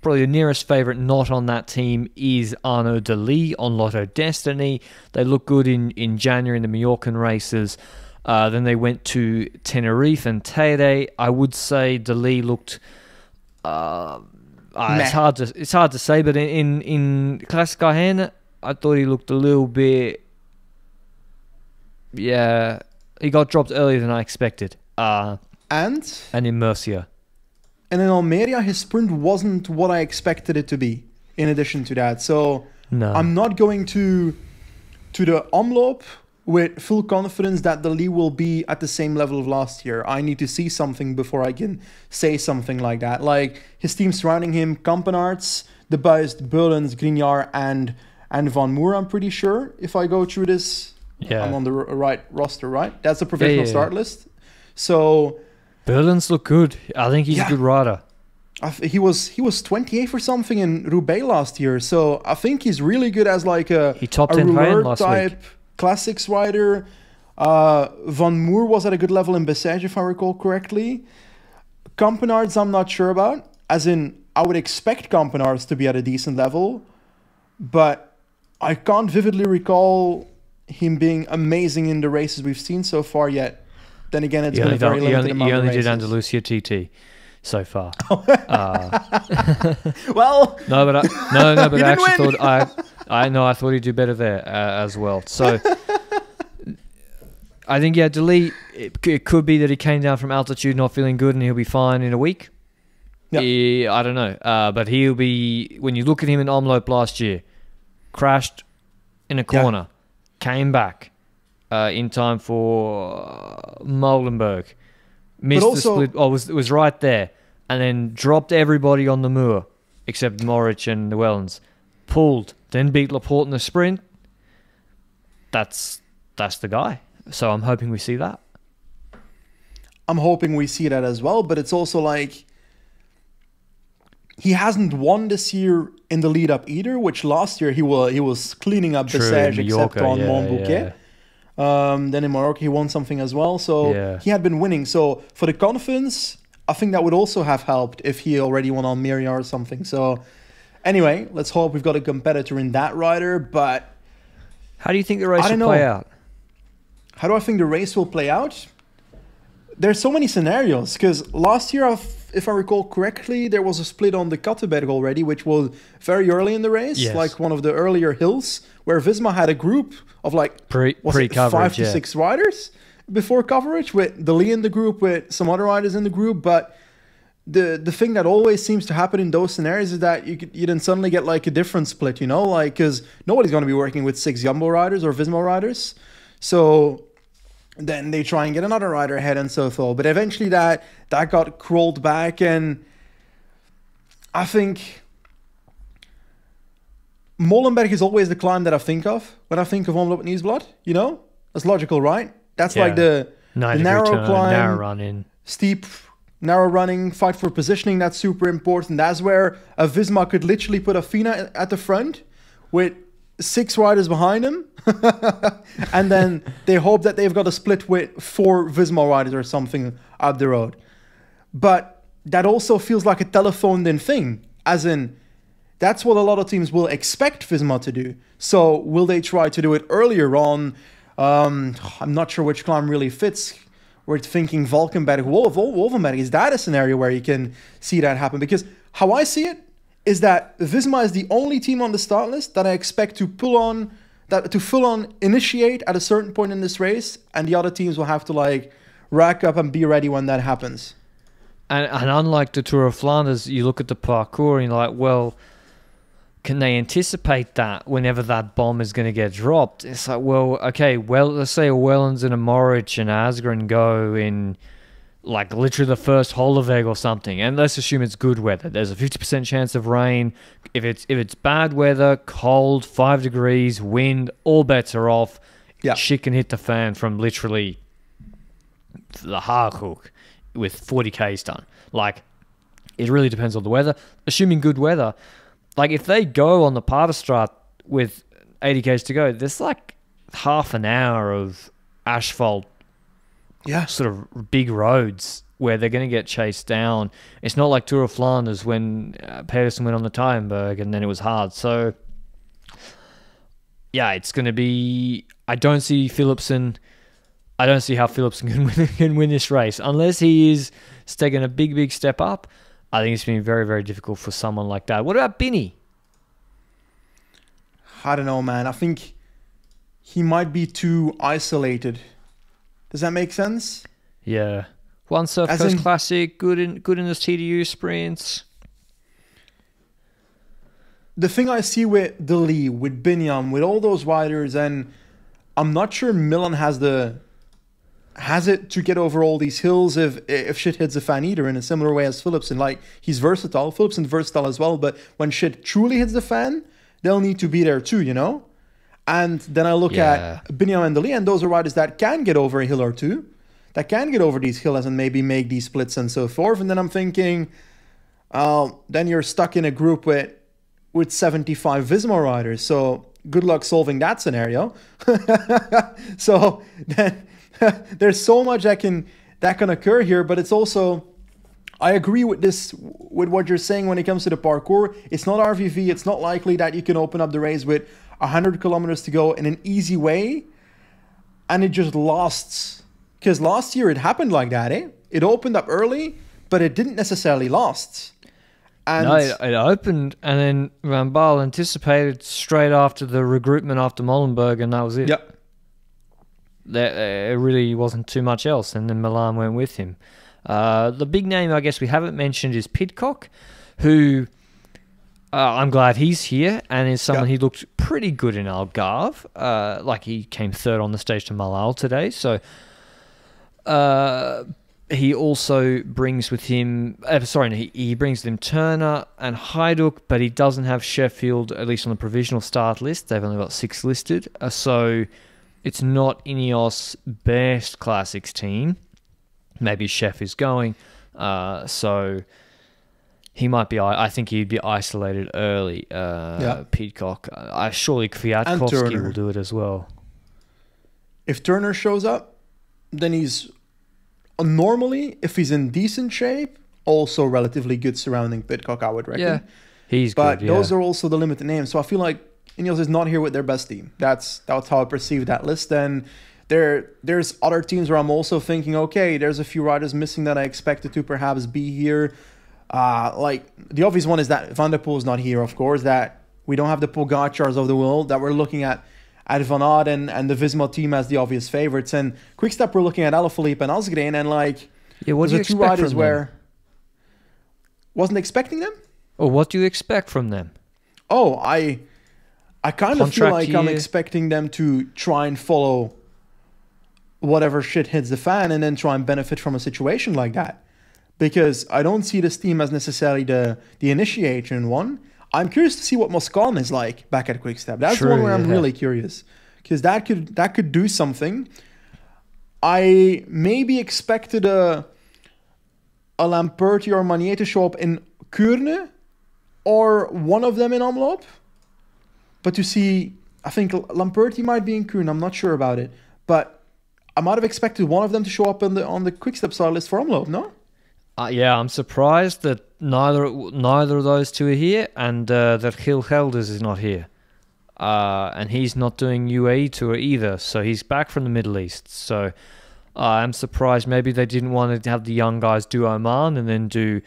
probably the nearest favorite not on that team is Arnaud De Lie on Lotto Dstny. They look good in in January in the Mallorcan races. Uh, then they went to Tenerife and Teide. I would say De Lie looked. Uh, uh, it's hard to it's hard to say, but in in, in Classic I thought he looked a little bit. Yeah, he got dropped earlier than I expected. Uh, and and in Murcia. And in Almeria, his sprint wasn't what I expected it to be. In addition to that, so no. I'm not going to to the Omloop with full confidence that De Lie will be at the same level of last year. I need to see something before I can say something like that. Like his team surrounding him, Campenaerts, De Buyst, Beullens, Grignard, and and Van Moer. I'm pretty sure if I go through this, yeah, I'm on the right roster. Right, that's a professional yeah, yeah, start list. So Beullens look good. I think he's a good rider. he was he was 28th or something in Roubaix last year, so I think he's really good as like a he topped a last type. Week classics rider. Uh, Van Moer was at a good level in Bessèges, if I recall correctly. Campenaerts, I'm not sure about. As in, I would expect Campenaerts to be at a decent level, but I can't vividly recall him being amazing in the races we've seen so far yet. Then again, it's been a very limited only, amount He only did Andalusia TT so far. (laughs) uh, (laughs) well, no, but I, no, no, (laughs) but I actually win. thought I I know. I thought he'd do better there uh, as well. So I think yeah, Delete. It, it, could be that he came down from altitude not feeling good, and he'll be fine in a week. Yep. He, I don't know, uh, but he'll be. When you look at him in Omloop last year, crashed in a corner, yeah. came back uh, in time for Molenberg, missed also, the split. Oh, was was right there, and then dropped everybody on the Muur except Mohoric and the Wellens. Pulled then beat Laporte in the sprint. That's that's the guy. So I'm hoping we see that. I'm hoping we see that as well, but it's also like he hasn't won this year in the lead up either, which last year he was he was cleaning up the Bessèges except on yeah, Montbouquet. Yeah. Um, then in Morocco he won something as well, so yeah. he had been winning. So for the confidence, I think that would also have helped if he already won on Myria or something. So Anyway, let's hope we've got a competitor in that rider. But how do you think the race will know. play out? How do I think the race will play out? There's so many scenarios because last year, if I recall correctly, there was a split on the Kattenberg already, which was very early in the race, yes. like one of the earlier hills, where Visma had a group of like pre pre five to yeah. six riders before coverage with De Lie in the group, with some other riders in the group, but the the thing that always seems to happen in those scenarios is that you could, you then suddenly get like a different split, you know, like because nobody's going to be working with six Jumbo riders or Visma riders, so then they try and get another rider ahead and so forth. But eventually that that got crawled back, and I think Molenberg is always the climb that I think of when I think of Omloop Nieuwsblad. You know, that's logical, right? That's yeah. like the, the narrow turn, climb, narrow run in, steep narrow running, fight for positioning, that's super important. That's where a Visma could literally put Affini at the front with six riders behind him. (laughs) and then they hope that they've got a split with four Visma riders or something up the road. But that also feels like a telephoned in thing, as in, that's what a lot of teams will expect Visma to do. So will they try to do it earlier on? Um, I'm not sure which climb really fits we're thinking Valkenberg, Wolf, Wolvenberg. Is that a scenario where you can see that happen? Because how I see it is that Visma is the only team on the start list that I expect to pull on, that to full on initiate at a certain point in this race, and the other teams will have to like rack up and be ready when that happens. And, and unlike the Tour of Flanders, you look at the parcours and you're like, well, can they anticipate that whenever that bomb is going to get dropped? It's like, well, okay, well, let's say a Wellens and a Mohoric and Asgreen go in like literally the first Holleweg or something, and let's assume it's good weather. There's a 50% chance of rain. If it's if it's bad weather, cold, five degrees, wind, all bets are off. Yeah. Shit can hit the fan from literally the Haaghoek with 40 k's done. Like, it really depends on the weather. Assuming good weather, like if they go on the Paterstraat with 80 k's to go, there's like half an hour of asphalt, yeah, sort of big roads where they're going to get chased down. It's not like Tour of Flanders when uh, Pedersen went on the Taaienberg and then it was hard. So yeah, it's going to be. I don't see Philipsen. I don't see how Philipsen (laughs) can win, can win this race unless he is taking a big, big step up. I think it's been very, very difficult for someone like that. What about Binny? I don't know, man. I think he might be too isolated. Does that make sense? Yeah. One Surf As in, Classic, good in good in his TDU sprints. The thing I see with De Lie, with Biniam, with all those riders, and I'm not sure Milan has the has it to get over all these hills if if shit hits a fan either in a similar way as Philipsen. Like he's versatile, Philipsen's versatile as well, but when shit truly hits the fan, they'll need to be there too, you know? And then I look yeah. at and Lee, and those are riders that can get over a hill or two, that can get over these hills and maybe make these splits and so forth. And then I'm thinking, uh, then you're stuck in a group with with 75 Visma riders. So good luck solving that scenario. (laughs) so then (laughs) there's so much that can that can occur here, but it's also I agree with this with what you're saying when it comes to the parcours. It's not RVV. It's not likely that you can open up the race with 100 kilometers to go in an easy way, and it just lasts. Because last year it happened like that, eh? It opened up early, but it didn't necessarily last. And no, it, it opened, and then Van Baarle anticipated straight after the regroupment after Molenberg, and that was it. Yep there, really wasn't too much else, and then Milan went with him. Uh, the big name I guess we haven't mentioned is Pidcock, who uh, I'm glad he's here and is someone he looked pretty good in Algarve. Uh, like he came third on the stage to Malhão today, so. Uh, he also brings with him, uh, sorry, he, he brings them Turner and Heiduk, but he doesn't have Sheffield, at least on the provisional start list. They've only got six listed. Uh, so it's not Ineos' best classics team. Maybe Chef is going, uh, so he might be. I think he'd be isolated early. Uh, yeah. Pidcock. I surely Kwiatkowski will do it as well. If Turner shows up, then he's uh, normally, if he's in decent shape, also relatively good surrounding Pidcock. I would reckon. Yeah, he's. But good, those are also the limited names. So I feel like Ineos is not here with their best team. That's that's how I perceive that list. And there there's other teams where I'm also thinking, okay, there's a few riders missing that I expected to perhaps be here. Uh, like the obvious one is that Van der Poel is not here, of course. That we don't have the Pogacars of the world. That we're looking at at Van Aert and, and the Visma team as the obvious favorites. And Quickstep, we're looking at Alaphilippe and Asgreen, and like yeah, what do you two riders where them? wasn't expecting them. Or what do you expect from them? Oh, I I kind of feel like year. I'm expecting them to try and follow whatever shit hits the fan and then try and benefit from a situation like that. Because I don't see this team as necessarily the the initiation one. I'm curious to see what Moscon is like back at Quickstep. That's True, one where I'm really curious. Because that could that could do something. I maybe expected a a Lamperti or Magnier to show up in Kuurne or one of them in Omloop but to see, I think Lamperti might be in Kuurne. I'm not sure about it, but I might have expected one of them to show up on the on the quickstep side list for Omloop. No. Uh, yeah, I'm surprised that neither neither of those two are here, and uh, that Gil Gelders is not here, uh, and he's not doing UAE tour either. So he's back from the Middle East. So I'm surprised. Maybe they didn't want to have the young guys do Oman and then do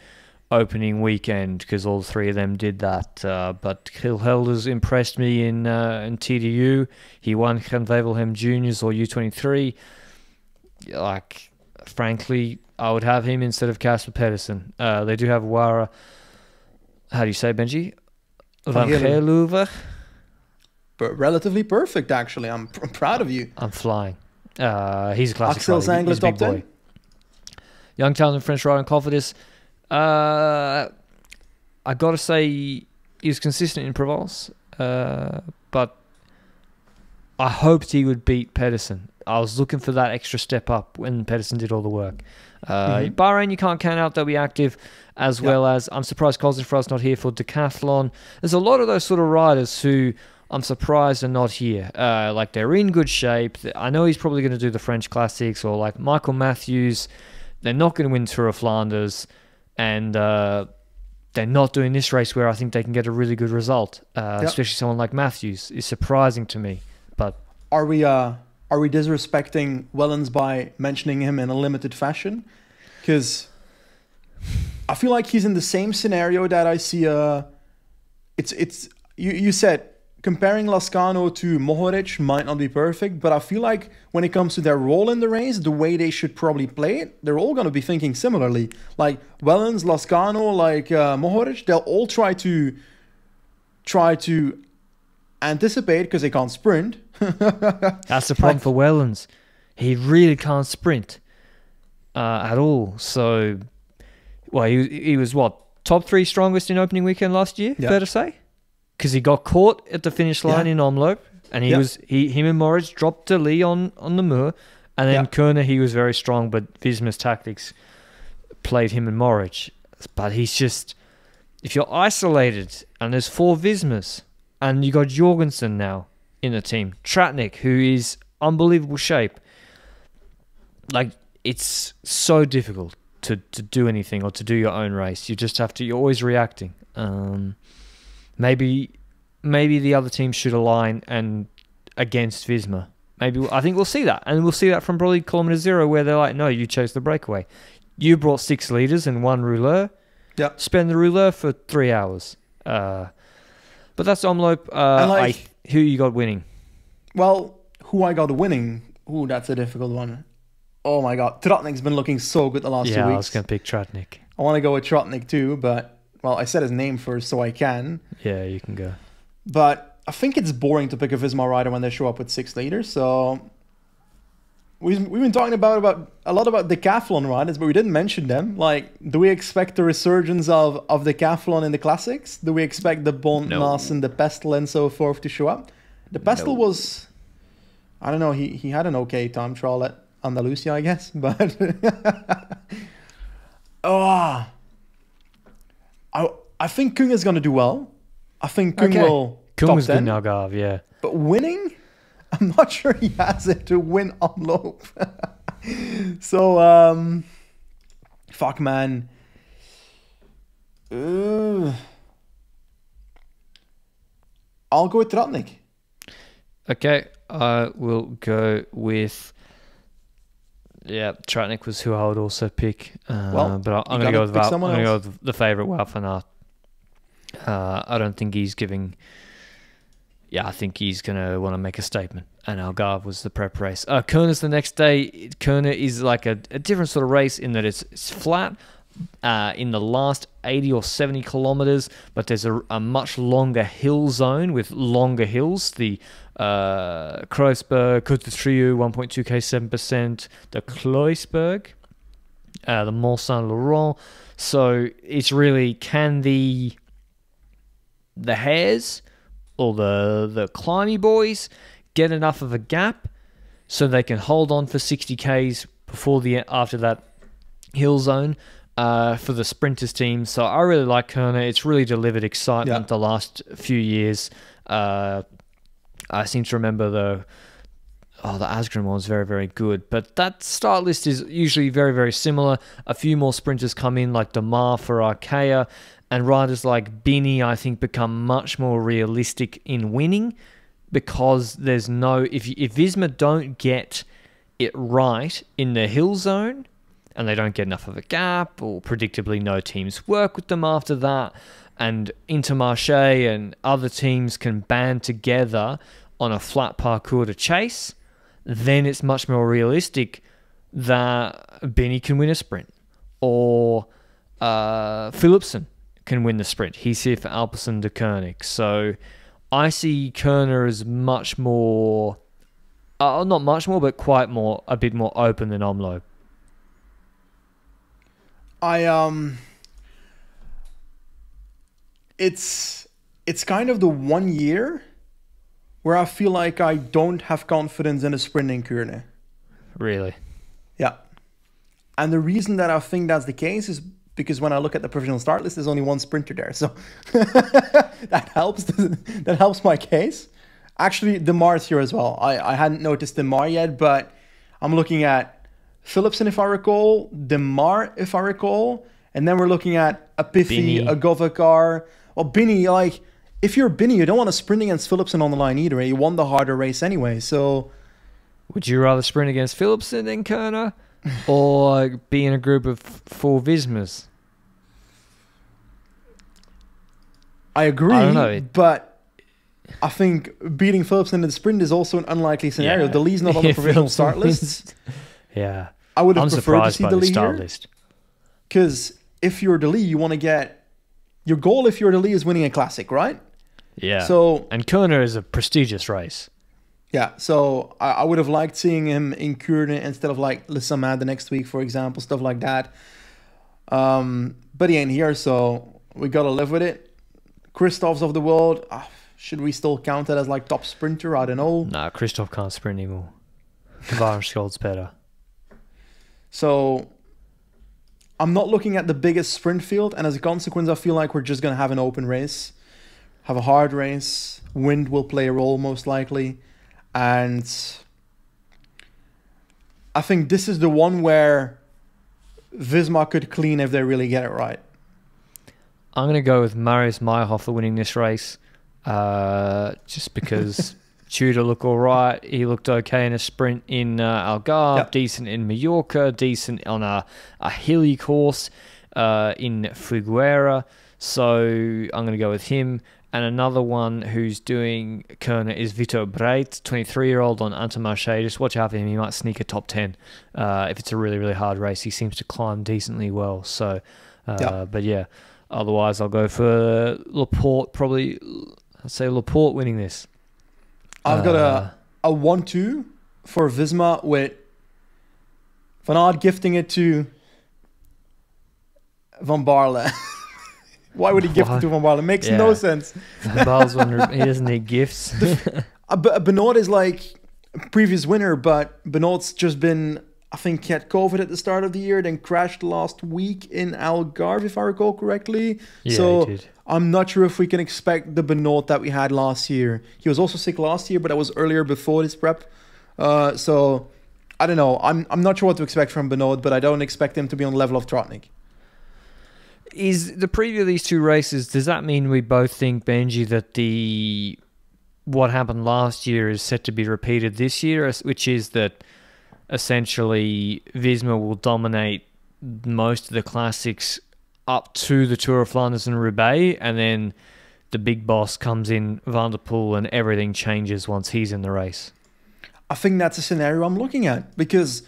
opening weekend because all three of them did that. Uh, but Gil Gelders impressed me in uh, in TDU. He won Wevelgem Juniors or U23. Like, frankly, I would have him instead of Casper Pedersen. Uh, they do have Warre. How do you say, Benji? Van Gerloever. But relatively perfect, actually. I'm, I'm proud of you. I'm flying. Uh, he's a classic. Axel Zingle top 10. Young talented French and confidence. Uh, I gotta say, he's consistent in Provence, uh, but I hoped he would beat Pedersen. I was looking for that extra step up when Pedersen did all the work. Uh, mm-hmm. Bahrain, you can't count out; they'll be active, as yep. well as I'm surprised Cosnefroy's not here for Decathlon. There's a lot of those sort of riders who I'm surprised are not here. Uh, like they're in good shape. I know he's probably going to do the French Classics or like Michael Matthews. They're not going to win Tour of Flanders and uh, they're not doing this race where I think they can get a really good result. Uh, yep. Especially someone like Matthews is surprising to me. But are we uh, are we disrespecting Wellens by mentioning him in a limited fashion? Because I feel like he's in the same scenario that I see. Uh, it's it's you you said comparing Lazkano to Mohoric might not be perfect, but I feel like when it comes to their role in the race, the way they should probably play it, they're all going to be thinking similarly. Like Wellens, Lazkano, like uh, Mohoric, they'll all try to try to anticipate because they can't sprint. (laughs) That's the problem for Wellens. He really can't sprint uh, at all. So, well, he, he was what top three strongest in opening weekend last year. Fair to say, because he got caught at the finish line yeah. in Omloop, and he was he him and Mohoric dropped to Lee on on the Muur. and then Kuurne he was very strong, but Visma's tactics played him and Mohoric. But he's just if you're isolated and there's four Vismas and you got Jorgensen now in the team, Tratnik who is unbelievable shape. Like it's so difficult to, to do anything or to do your own race. You just have to. You're always reacting. Um, maybe maybe the other team should align and against Visma. Maybe I think we'll see that, and we'll see that from probably kilometer zero, where they're like, "No, you chose the breakaway. You brought six leaders and one rouleur. Yeah, spend the rouleur for three hours." Uh, but that's Omloop. Uh, like, I, who you got winning? Well, who I got winning? Ooh, that's a difficult one. Oh my god, Tratnik's been looking so good the last yeah, two weeks. Yeah, I was gonna pick Tratnik. I want to go with Tratnik too, but well, I said his name first, so I can. Yeah, you can go. But I think it's boring to pick a Visma rider when they show up with six leaders. So we've we've been talking about about a lot about decathlon riders, but we didn't mention them. Like, do we expect a resurgence of of decathlon in the classics? Do we expect De Bondt, no. Nas, and the Pestle and so forth to show up? The Pestle no. was, I don't know. He he had an okay time trial at Andalusia, I guess, (laughs) but oh, (laughs) I I think Kung is going to do well. I think Kung okay. will. Kung is good in Algarve, yeah. But winning, (laughs) I'm not sure he has it to win on Omloop. (laughs) so, um, fuck, man. Uh, I'll go with Tratnik. Okay, I will go with yeah, Tratnik was who I would also pick. Uh, well, but I'm going to go with Val, I'm going to go with the favorite Aert. Uh, I don't think he's giving. Yeah, I think he's going to want to make a statement. And Algarve was the prep race. Uh, Kuurne's the next day. Koerner is like a, a different sort of race in that it's, it's flat uh, in the last 80 or 70 kilometers, but there's a, a much longer hill zone with longer hills. The uh, Kruisberg, Côte de Trieux, 1.2k, 7%, the Kluisberg, uh, the Mont Saint Laurent. So it's really can the the hares or the the climby boys get enough of a gap so they can hold on for 60k's before the after that hill zone uh, for the sprinters team. So I really like Kuurne. It's really delivered excitement yeah. the last few years. Uh, I seem to remember the oh the Asgreen one was very very good, but that start list is usually very very similar. A few more sprinters come in like Démare for Arkea, and riders like Bini I think become much more realistic in winning because there's no if if Visma don't get it right in the hill zone and they don't get enough of a gap, or predictably no teams work with them after that, and Intermarché and other teams can band together on a flat parcours to chase, then it's much more realistic that Bini can win a sprint or uh, Philipsen can win the sprint. He's here for Alpecin Deceuninck. So I see Kuurne as much more, uh, not much more, but quite more, a bit more open than Omlo. I um, it's it's kind of the one year where I feel like I don't have confidence in a sprinting Kuurne. Really? Yeah. And the reason that I think that's the case is because when I look at the provisional start list, there's only one sprinter there, so (laughs) that helps. (laughs) that helps my case. Actually, Démare's here as well. I, I hadn't noticed Démare yet, but I'm looking at Philipsen, if I recall, Démare, if I recall, and then we're looking at a Piffy, a Govakar. Well, Bini, like, if you're Bini, you don't want to sprint against Philipsen on the line either. Eh? You won the harder race anyway, so. Would you rather sprint against Philipsen than Kuurne? Or be in a group of four Vismas? I agree, I don't know. but I think beating Philipsen in the sprint is also an unlikely scenario. Yeah. De Lie's not on the (laughs) provisional start list. Yeah, I would have I'm preferred to see by De Lie start here list. because if you're De Lie, you want to get your goal. If you're De Lie, is winning a classic, right? Yeah. So and Kuurne is a prestigious race. Yeah, so I, I would have liked seeing him in Kuurne instead of like Le the next week, for example, stuff like that. Um, but he ain't here, so we gotta live with it. Kristoff's of the world. ah, should we still count that as like top sprinter? I don't know. Nah, Kristoff can't sprint anymore. Waerenskjold's (laughs) better. So I'm not looking at the biggest sprint field, and as a consequence, I feel like we're just gonna have an open race, have a hard race. Wind will play a role most likely, and I think this is the one where Visma could clean if they really get it right. I'm gonna go with Marius Mayrhofer winning this race, uh, just because (laughs) Tudor looked all right. He looked okay in a sprint in uh, Algarve, Yep. decent in Mallorca, decent on a, a hilly course uh, in Figueira. So I'm gonna go with him. And another one who's doing Kuurne is Vito Braet, 23 year old on Intermarché. Just watch out for him. He might sneak a top 10 uh, if it's a really, really hard race. He seems to climb decently well. So, uh, Yeah. but yeah, otherwise I'll go for Laporte. Probably, I'd say Laporte winning this. I've got Uh, a a one-two for Visma with Van Aert gifting it to Van Baarle. (laughs) Why would he Why? it to Van It Makes no sense. (laughs) Van one, he doesn't need gifts. (laughs) Uh, Benoot is like previous winner, but Benoot's just been, I think, he had COVID at the start of the year, then crashed last week in Algarve, if I recall correctly. yeah, so he did. I'm not sure if we can expect the Benoot that we had last year. He was also sick last year, but that was earlier before this prep. Uh, so I don't know. I'm I'm not sure what to expect from Benoot, but I don't expect him to be on the level of Tratnik. Is the preview of these two races? Does that mean we both think Benji that the what happened last year is set to be repeated this year, which is that essentially Visma will dominate most of the classics up to the Tour of Flanders and Roubaix, and then the big boss comes in Van der Poel, and everything changes once he's in the race. I think that's a scenario I'm looking at because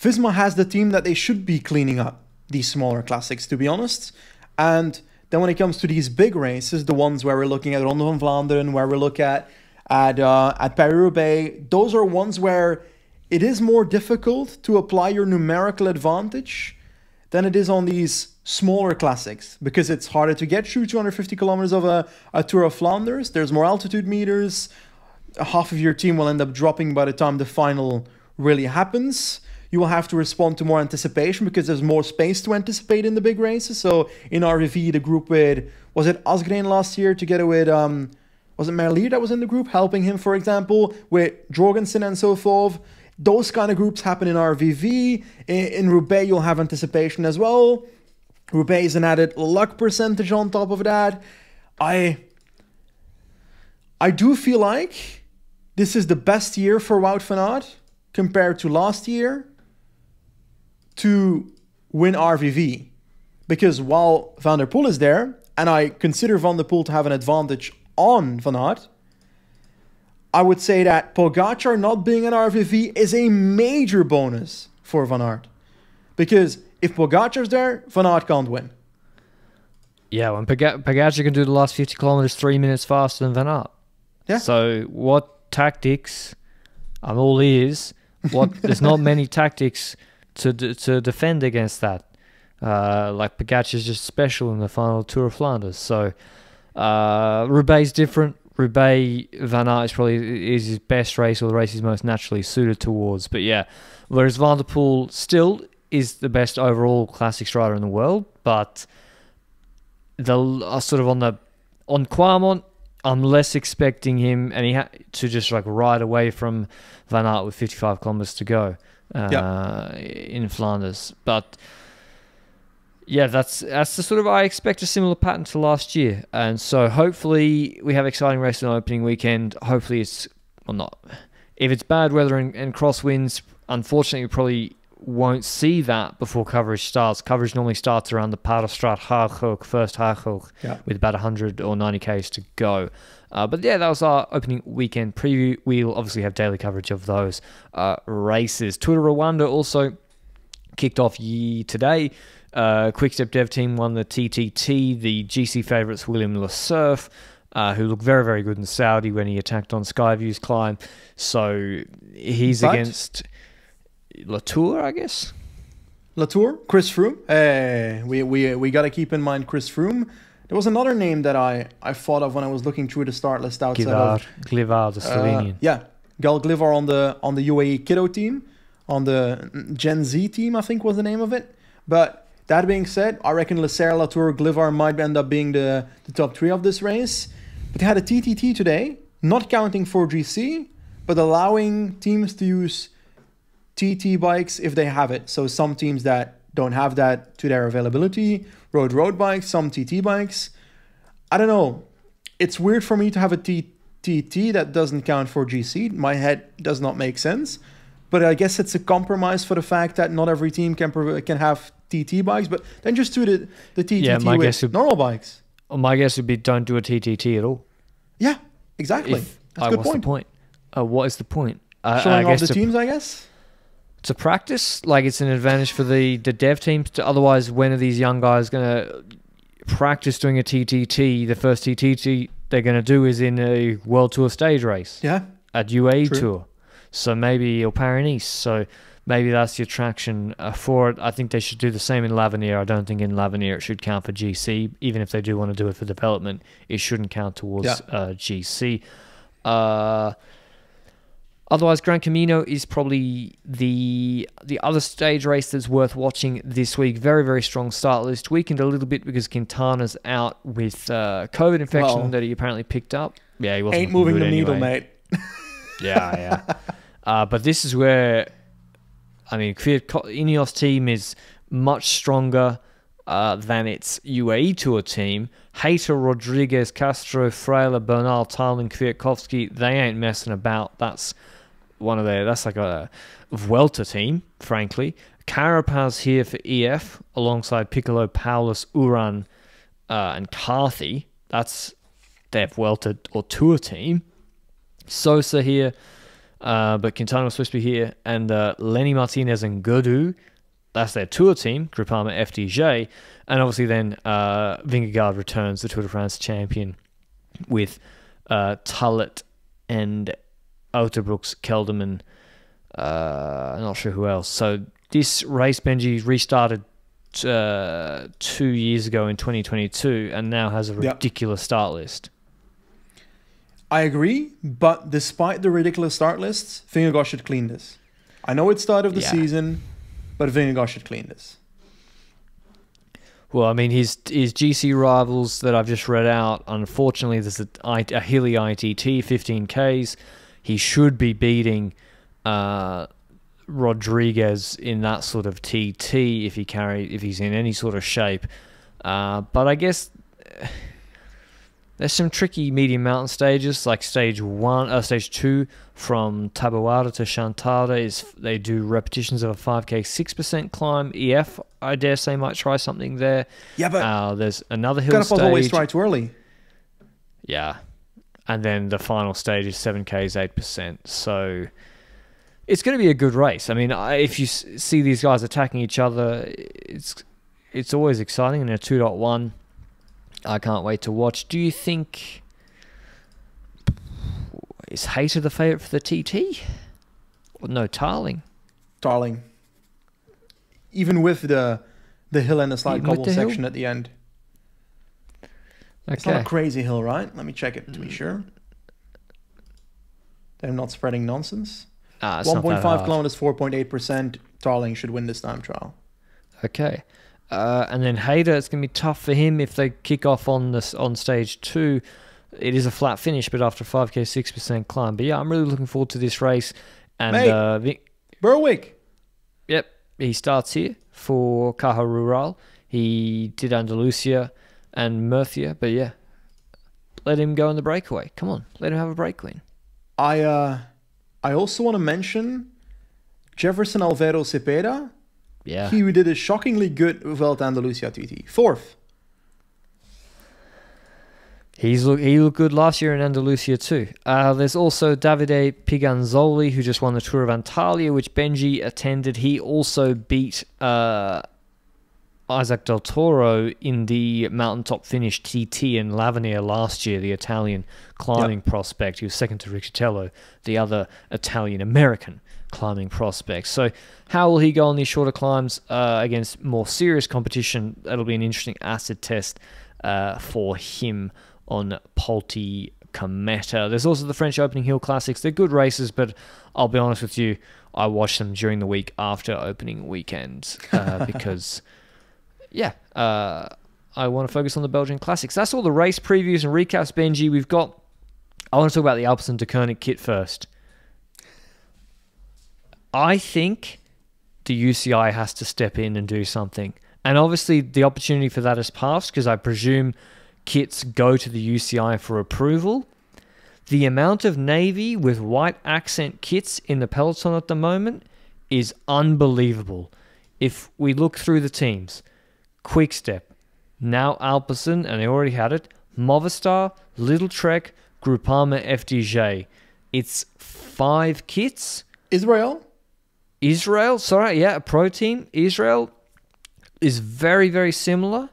Visma has the team that they should be cleaning up these smaller classics, to be honest. And then when it comes to these big races, the ones where we're looking at Ronde van Vlaanderen, where we look at at uh, at Paris-Roubaix, those are ones where it is more difficult to apply your numerical advantage than it is on these smaller classics because it's harder to get through 250 kilometers of a, a Tour of Flanders. There's more altitude meters. Half of your team will end up dropping by the time the final really happens. You will have to respond to more anticipation because there's more space to anticipate in the big races. So in RVV, the group with was it Asgreen last year together with um was it Merlier that was in the group helping him, for example, with Jorgensen and so forth. Those kind of groups happen in RVV. In, in Roubaix, you'll have anticipation as well. Roubaix is an added luck percentage on top of that. I I do feel like this is the best year for Wout van Aert compared to last year to win RVV. Because while Van der Poel is there, and I consider Van der Poel to have an advantage on Van Aert, I would say that Pogacar not being an RVV is a major bonus for Van Aert. Because if Pogacar's there, Van Aert can't win. Yeah, when Poga- Pogacar can do the last 50 kilometers three minutes faster than Van Aert. Yeah. So what tactics? I'm all ears. What? there's not many tactics to to defend against that. Uh, like Pogacar is just special in the final Tour of Flanders. So uh, Roubaix is different. Roubaix Van Aert is probably is his best race or the race he's most naturally suited towards. But yeah, whereas Van der Poel still is the best overall classics rider in the world, but the uh, sort of on the on Kwaremont, I'm less expecting him, and he had to just like ride away from Van Aert with 55 kilometers to go uh, in Flanders. But yeah, that's that's the sort of I expect a similar pattern to last year, and so hopefully we have exciting races on opening weekend. Hopefully it's well not if it's bad weather and, and crosswinds. Unfortunately, we probably won't see that before coverage starts. Coverage normally starts around the Paddestraat Haaghoek, first Haaghoek, yeah. with about 100 or 90 k's to go. Uh, but yeah, that was our opening weekend preview. We'll obviously have daily coverage of those uh, races. Tour de Rwanda also kicked off ye today. Uh, Quickstep Dev Team won the TTT. The GC favourites William Lecerf, uh, who looked very, very good in Saudi when he attacked on Skyview's climb. So he's but against Latour, I guess. Latour, Chris Froome. Hey, we we we got to keep in mind Chris Froome. There was another name that I, I thought of when I was looking through the start list outside Glivar, of Glivar, the uh, Slovenian. Uh, yeah, Gal Glivar on the on the UAE Kiddo team, on the Gen Z team, I think was the name of it. But that being said, I reckon Lasser, Latour, Glivar might end up being the, the top three of this race. But they had a TTT today, not counting for GC, but allowing teams to use TT bikes if they have it. So some teams that don't have that to their availability, road road bikes, some TT bikes. I don't know. It's weird for me to have a TT that doesn't count for GC. My head does not make sense. But I guess it's a compromise for the fact that not every team can can have TT bikes, but then just do the the TTT yeah, my with guess would, normal bikes. My guess would be don't do a TTT at all. Yeah, exactly. If, That's a good what's point. the point? Uh, what is the point? Uh, Showing off the to, teams, I guess. To practice, like it's an advantage for the the dev teams. To, otherwise, when are these young guys going to practice doing a TTT? The first TTT they're going to do is in a World Tour stage race. Yeah. At UAE True. Tour. So maybe or Paris So maybe that's the attraction uh, for it. I think they should do the same in L'Avenir. I don't think in L'Avenir it should count for GC. Even if they do want to do it for development, it shouldn't count towards yeah. uh, GC. Uh, otherwise, Gran Camino is probably the the other stage race that's worth watching this week. Very very strong start list. Weakened a little bit because Quintana's out with uh, COVID infection well, that he apparently picked up. Yeah, he wasn't ain't moving the anyway. needle, mate. (laughs) yeah, yeah. (laughs) Uh, but this is where I mean, Ineos team is much stronger uh, than its UAE Tour team. Hayter, Rodriguez, Castro, Fraile, Bernal, Tarling, Kwiatkowski, they ain't messing about. That's one of their, that's like a welter team, frankly. Carapaz here for EF alongside Piccolo, Powless, Uran, uh, and Carthy. That's their Vuelta or Tour team. Sosa here uh, but Quintana was supposed to be here, and uh, Lenny Martinez and Gaudu, that's their tour team, Groupama FDJ, and obviously then uh, Vingegaard returns the Tour de France champion with uh, Tulett and Uijtdebroeks, Kelderman, uh, I'm not sure who else. So this race, Benji, restarted uh, two years ago in 2022 and now has a ridiculous yep. start list. I agree, but despite the ridiculous start lists, Vingegaard should clean this. I know it's start of the yeah. season, but Vingegaard should clean this. Well, I mean, his his GC rivals that I've just read out. Unfortunately, there's a, a hilly ITT 15Ks. He should be beating uh, Rodriguez in that sort of TT if he carry if he's in any sort of shape. Uh, but I guess (sighs) there's some tricky medium mountain stages, like stage one, uh, stage two from Taboada to Chantada is they do repetitions of a 5k 6% climb. EF, I dare say, might try something there. Yeah, but uh, there's another hill stage. always try too early. Yeah, and then the final stage is 7k's 8%. So it's going to be a good race. I mean, if you see these guys attacking each other, it's it's always exciting. And a 2.1 I can't wait to watch. Do you think is Hayter the favourite for the TT? Or no, Tarling. Tarling. Even with the the hill and the slide cobble section hill? at the end. Okay. It's not a crazy hill, right? Let me check it to be sure. They're not spreading nonsense. Ah, 1.5 kilometers, 4.8%. Tarling should win this time trial. Okay. Uh, and then Hayter, it's going to be tough for him if they kick off on this on stage two. It is a flat finish, but after 5k, 6% climb. But yeah, I'm really looking forward to this race. And Mate, uh, Berwick. Yep, he starts here for Caja Rural. He did Andalusia and Murcia, but yeah, let him go in the breakaway. Come on, let him have a break win. I uh, I also want to mention Jefferson Alveiro Cepeda. Yeah. He did a shockingly good Vuelta Andalusia TT. Fourth. He's look, he looked good last year in Andalusia too. Uh, there's also Davide Piganzoli, who just won the Tour of Antalya, which Benji attended. He also beat uh, Isaac Del Toro in the mountaintop finish TT in L'Avenir last year, the Italian climbing yep. prospect. He was second to Riccitello, the other Italian American climbing prospect. So, how will he go on these shorter climbs uh, against more serious competition? That'll be an interesting acid test uh, for him on Polti Kometa. There's also the French Opening Hill Classics. They're good races, but I'll be honest with you, I watch them during the week after opening weekend uh, (laughs) because, yeah, uh, I want to focus on the Belgian Classics. That's all the race previews and recaps, Benji. We've got. I want to talk about the Alpecin Deceuninck kit first. I think the UCI has to step in and do something. And obviously, the opportunity for that has passed because I presume kits go to the UCI for approval. The amount of navy with white accent kits in the peloton at the moment is unbelievable. If we look through the teams, Quickstep, now Alpecin, and they already had it, Movistar, Lidl-Trek, Groupama FDJ. It's five kits. Israel? Israel, sorry, yeah, a pro team. Israel is very, very similar.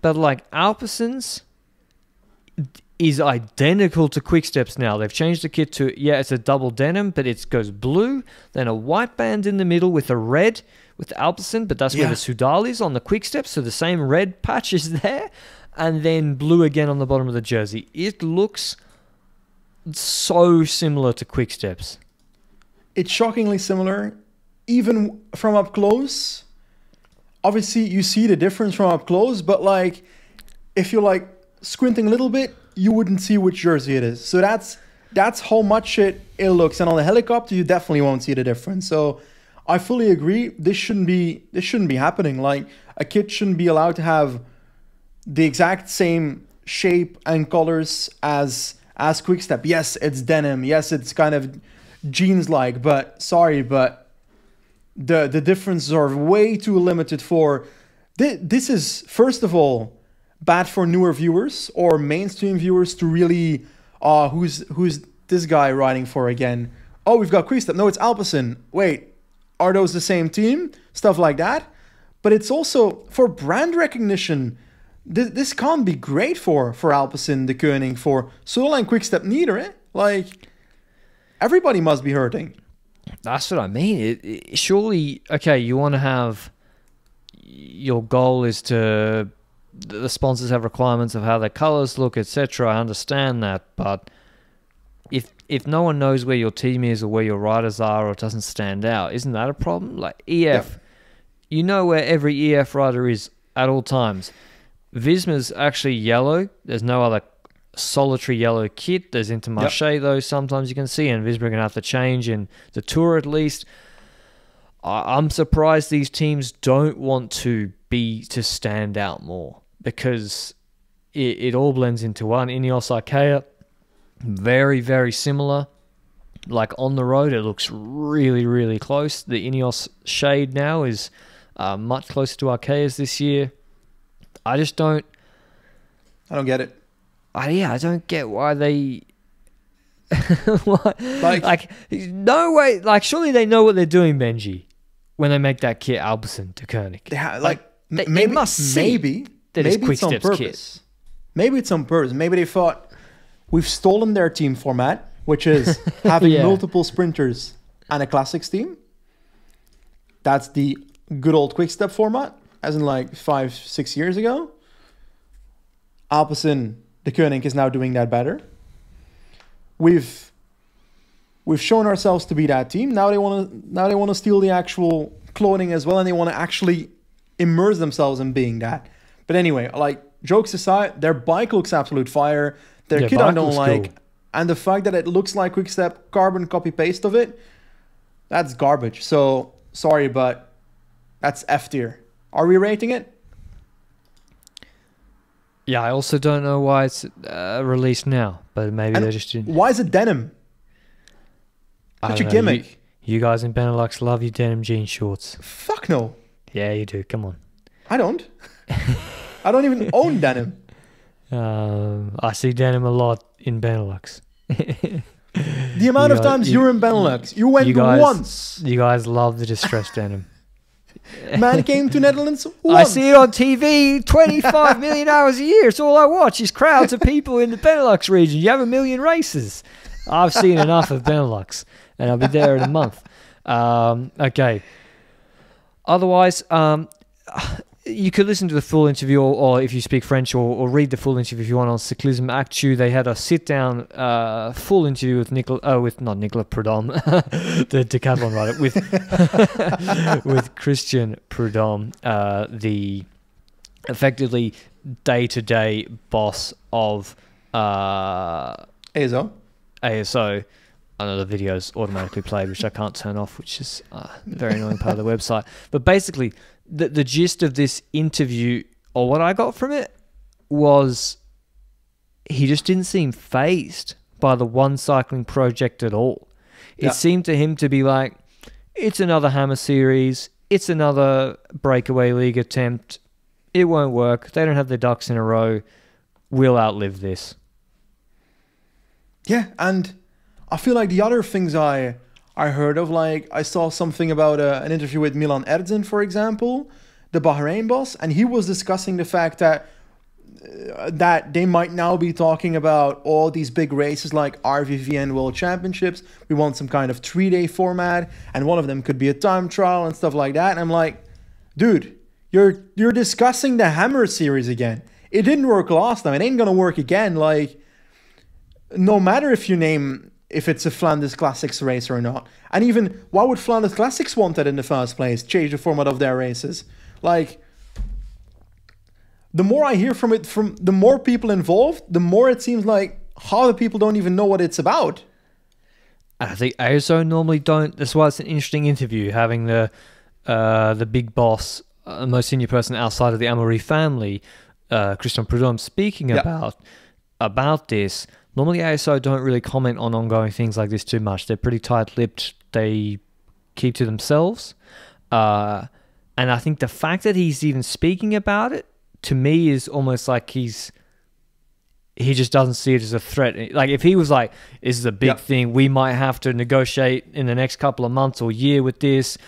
But like Alpecin's is identical to Quickstep's now. They've changed the kit to yeah, it's a double denim, but it goes blue, then a white band in the middle with a red with Alpecin, but that's yeah. where the Sudal is on the Quickstep, so the same red patch is there, and then blue again on the bottom of the jersey. It looks so similar to Quickstep's. It's shockingly similar, even from up close obviously you see the difference from up close, but like if you're like squinting a little bit, you wouldn't see which jersey it is. So that's that's how much it, it looks. And on the helicopter, you definitely won't see the difference. So I fully agree. This shouldn't be this shouldn't be happening. Like a kid shouldn't be allowed to have the exact same shape and colors as as Quickstep. Yes, it's denim. Yes, it's kind of jeans like, but sorry, but the the differences are way too limited for this is first of all bad for newer viewers or mainstream viewers to really uh who's who's this guy riding for again? Oh we've got Quickstep no it's Alpecin. Wait are those the same team? Stuff like that. But it's also for brand recognition th- this can't be great for for Alpecin Deceuninck for Soudal and Quickstep neither eh? like everybody must be hurting. That's what I mean. It, it, surely, okay, you want to have your goal is to the sponsors have requirements of how their colors look, etc. I understand that, but if if no one knows where your team is or where your riders are or it doesn't stand out, isn't that a problem? Like EF, you know where every EF rider is at all times. Visma's actually yellow. There's no other solitary yellow kit. There's Intermarché yep. though sometimes you can see, and Visma are gonna have to change in the tour at least. I'm surprised these teams don't want to be to stand out more because it, it all blends into one. Ineos Arkea, very very similar. Like on the road, it looks really really close. The Ineos shade now is uh, much closer to Arkea's this year. I just don't. I don't get it. I, yeah, I don't get why they. (laughs) like, like, no way. Like, surely they know what they're doing, Benji, when they make that kit Alpecin Deceuninck. They like, like they, maybe, they must see maybe maybe it's, on purpose. Maybe it's on purpose. Maybe they thought we've stolen their team format, which is (laughs) having yeah. multiple sprinters and a classics team. That's the good old quick step format, as in like five, six years ago. Alpecin Deceuninck is now doing that better. We've we've shown ourselves to be that team. Now they want to now they want to steal the actual cloning as well, and they want to actually immerse themselves in being that. But anyway, like jokes aside, their bike looks absolute fire. Their yeah, kit I don't like, cool. and the fact that it looks like Quickstep carbon copy paste of it, that's garbage. So sorry, but that's F tier. Are we rating it? Yeah, I also don't know why it's uh, released now, but maybe they just didn't. Why is it denim? Such a gimmick. You guys in Benelux love your denim jean shorts. Fuck no. Yeah, you do. Come on. I don't. (laughs) I don't even own denim. Um, (laughs) I see denim a lot in Benelux. the (laughs) amount of times you, are in Benelux, you went you guys, once. You guys love the distressed denim. (laughs) Man came to Netherlands once. I see it on TV 25 million hours a year. It's all I watch is crowds of people in the Benelux region. You have a million races. I've seen enough of Benelux, and I'll be there in a month. Um, okay. Otherwise, um, you could listen to the full interview, or, or if you speak French, or, or, read the full interview if you want on Cyclisme Actu. They had a sit-down, uh, full interview with Nicola, oh, with not Nicola Prodhomme, (laughs) the decathlon rider, with (laughs) with Christian Prudhomme, uh, the effectively day-to-day boss of uh, ASO. ASO. I know the video's automatically played, which I can't turn off, which is a uh, very annoying part of the website. But basically, the the gist of this interview, or what I got from it, was he just didn't seem phased by the one cycling project at all. It yeah. seemed to him to be like, it's another Hammer series, it's another breakaway league attempt. It won't work. They don't have their ducks in a row. We'll outlive this. Yeah, and I feel like the other things I I heard of, like I saw something about uh, an interview with Milan Eržen, for example, the Bahrain boss, and he was discussing the fact that uh, that they might now be talking about all these big races like RVVN World Championships. We want some kind of three day format, and one of them could be a time trial and stuff like that. And I'm like, dude, you're you're discussing the Hammer series again. It didn't work last time. It ain't gonna work again. Like no matter if you name if it's a Flanders Classics race or not. And even why would Flanders Classics want that in the first place? Change the format of their races. Like the more I hear from it from the more people involved, the more it seems like half the people don't even know what it's about. I think ASO normally don't. That's why it's an interesting interview having the uh, the big boss, uh, most senior person outside of the Amaury family, uh, Christian Prudhomme, speaking yeah. about about this Normally, ASO don't really comment on ongoing things like this too much. They're pretty tight-lipped. They keep to themselves. Uh, and I think the fact that he's even speaking about it to me is almost like he's he just doesn't see it as a threat. Like if he was like, "This is a big yep. thing. We might have to negotiate in the next couple of months or year with this,"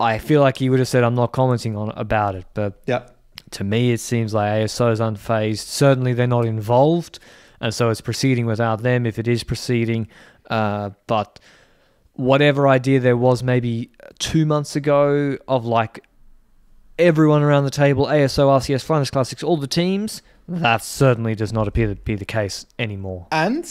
I feel like he would have said, "I'm not commenting on about it." But yeah, to me, it seems like ASO is unfazed. Certainly, they're not involved and so it's proceeding without them if it is proceeding. Uh, but whatever idea there was maybe two months ago of like everyone around the table, ASO, RCS, Flanders Classics, all the teams, that certainly does not appear to be the case anymore. And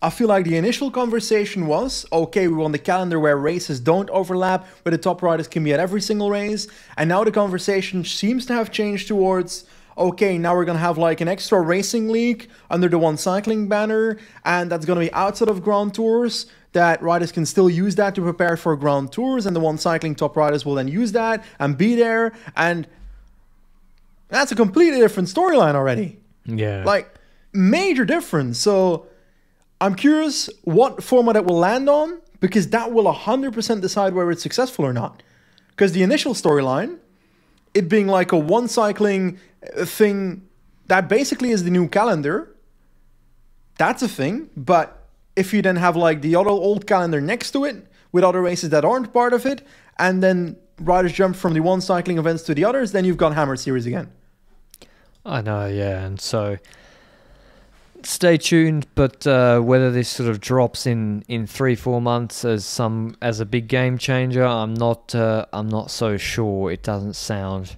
I feel like the initial conversation was okay, we want the calendar where races don't overlap, where the top riders can be at every single race. And now the conversation seems to have changed towards okay, now we're gonna have like an extra racing league under the one cycling banner, and that's gonna be outside of Grand Tours. That riders can still use that to prepare for Grand Tours, and the one cycling top riders will then use that and be there. And that's a completely different storyline already. Yeah. Like, major difference. So I'm curious what format it will land on, because that will 100% decide whether it's successful or not. Because the initial storyline, it being like a one cycling uh, thing that basically is the new calendar. That's a thing, but if you then have like the other old calendar next to it with other races that aren't part of it, and then riders jump from the one cycling events to the others, then you've got Hammer Series again. I know, yeah, and so stay tuned. But uh, whether this sort of drops in in three four months as some as a big game changer, I'm not uh, I'm not so sure. It doesn't sound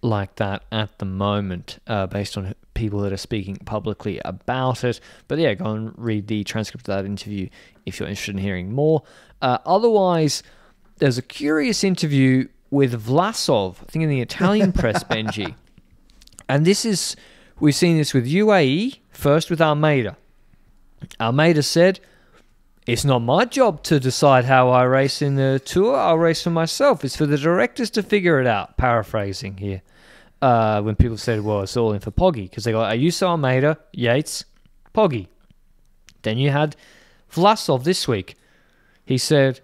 like that at the moment, uh, based on people that are speaking publicly about it. But yeah, go and read the transcript of that interview if you're interested in hearing more. Uh, otherwise, there's a curious interview with Vlasov, I think in the Italian press, (laughs) Benji. And this is, we've seen this with UAE, first with Almeida. Almeida said, it's not my job to decide how I race in the tour. I'll race for myself. It's for the directors to figure it out. Paraphrasing here. Uh, when people said, well, it's all in for Poggy. Because they go, Ayuso Almeida, Yates, Poggy. Then you had Vlasov this week. He said,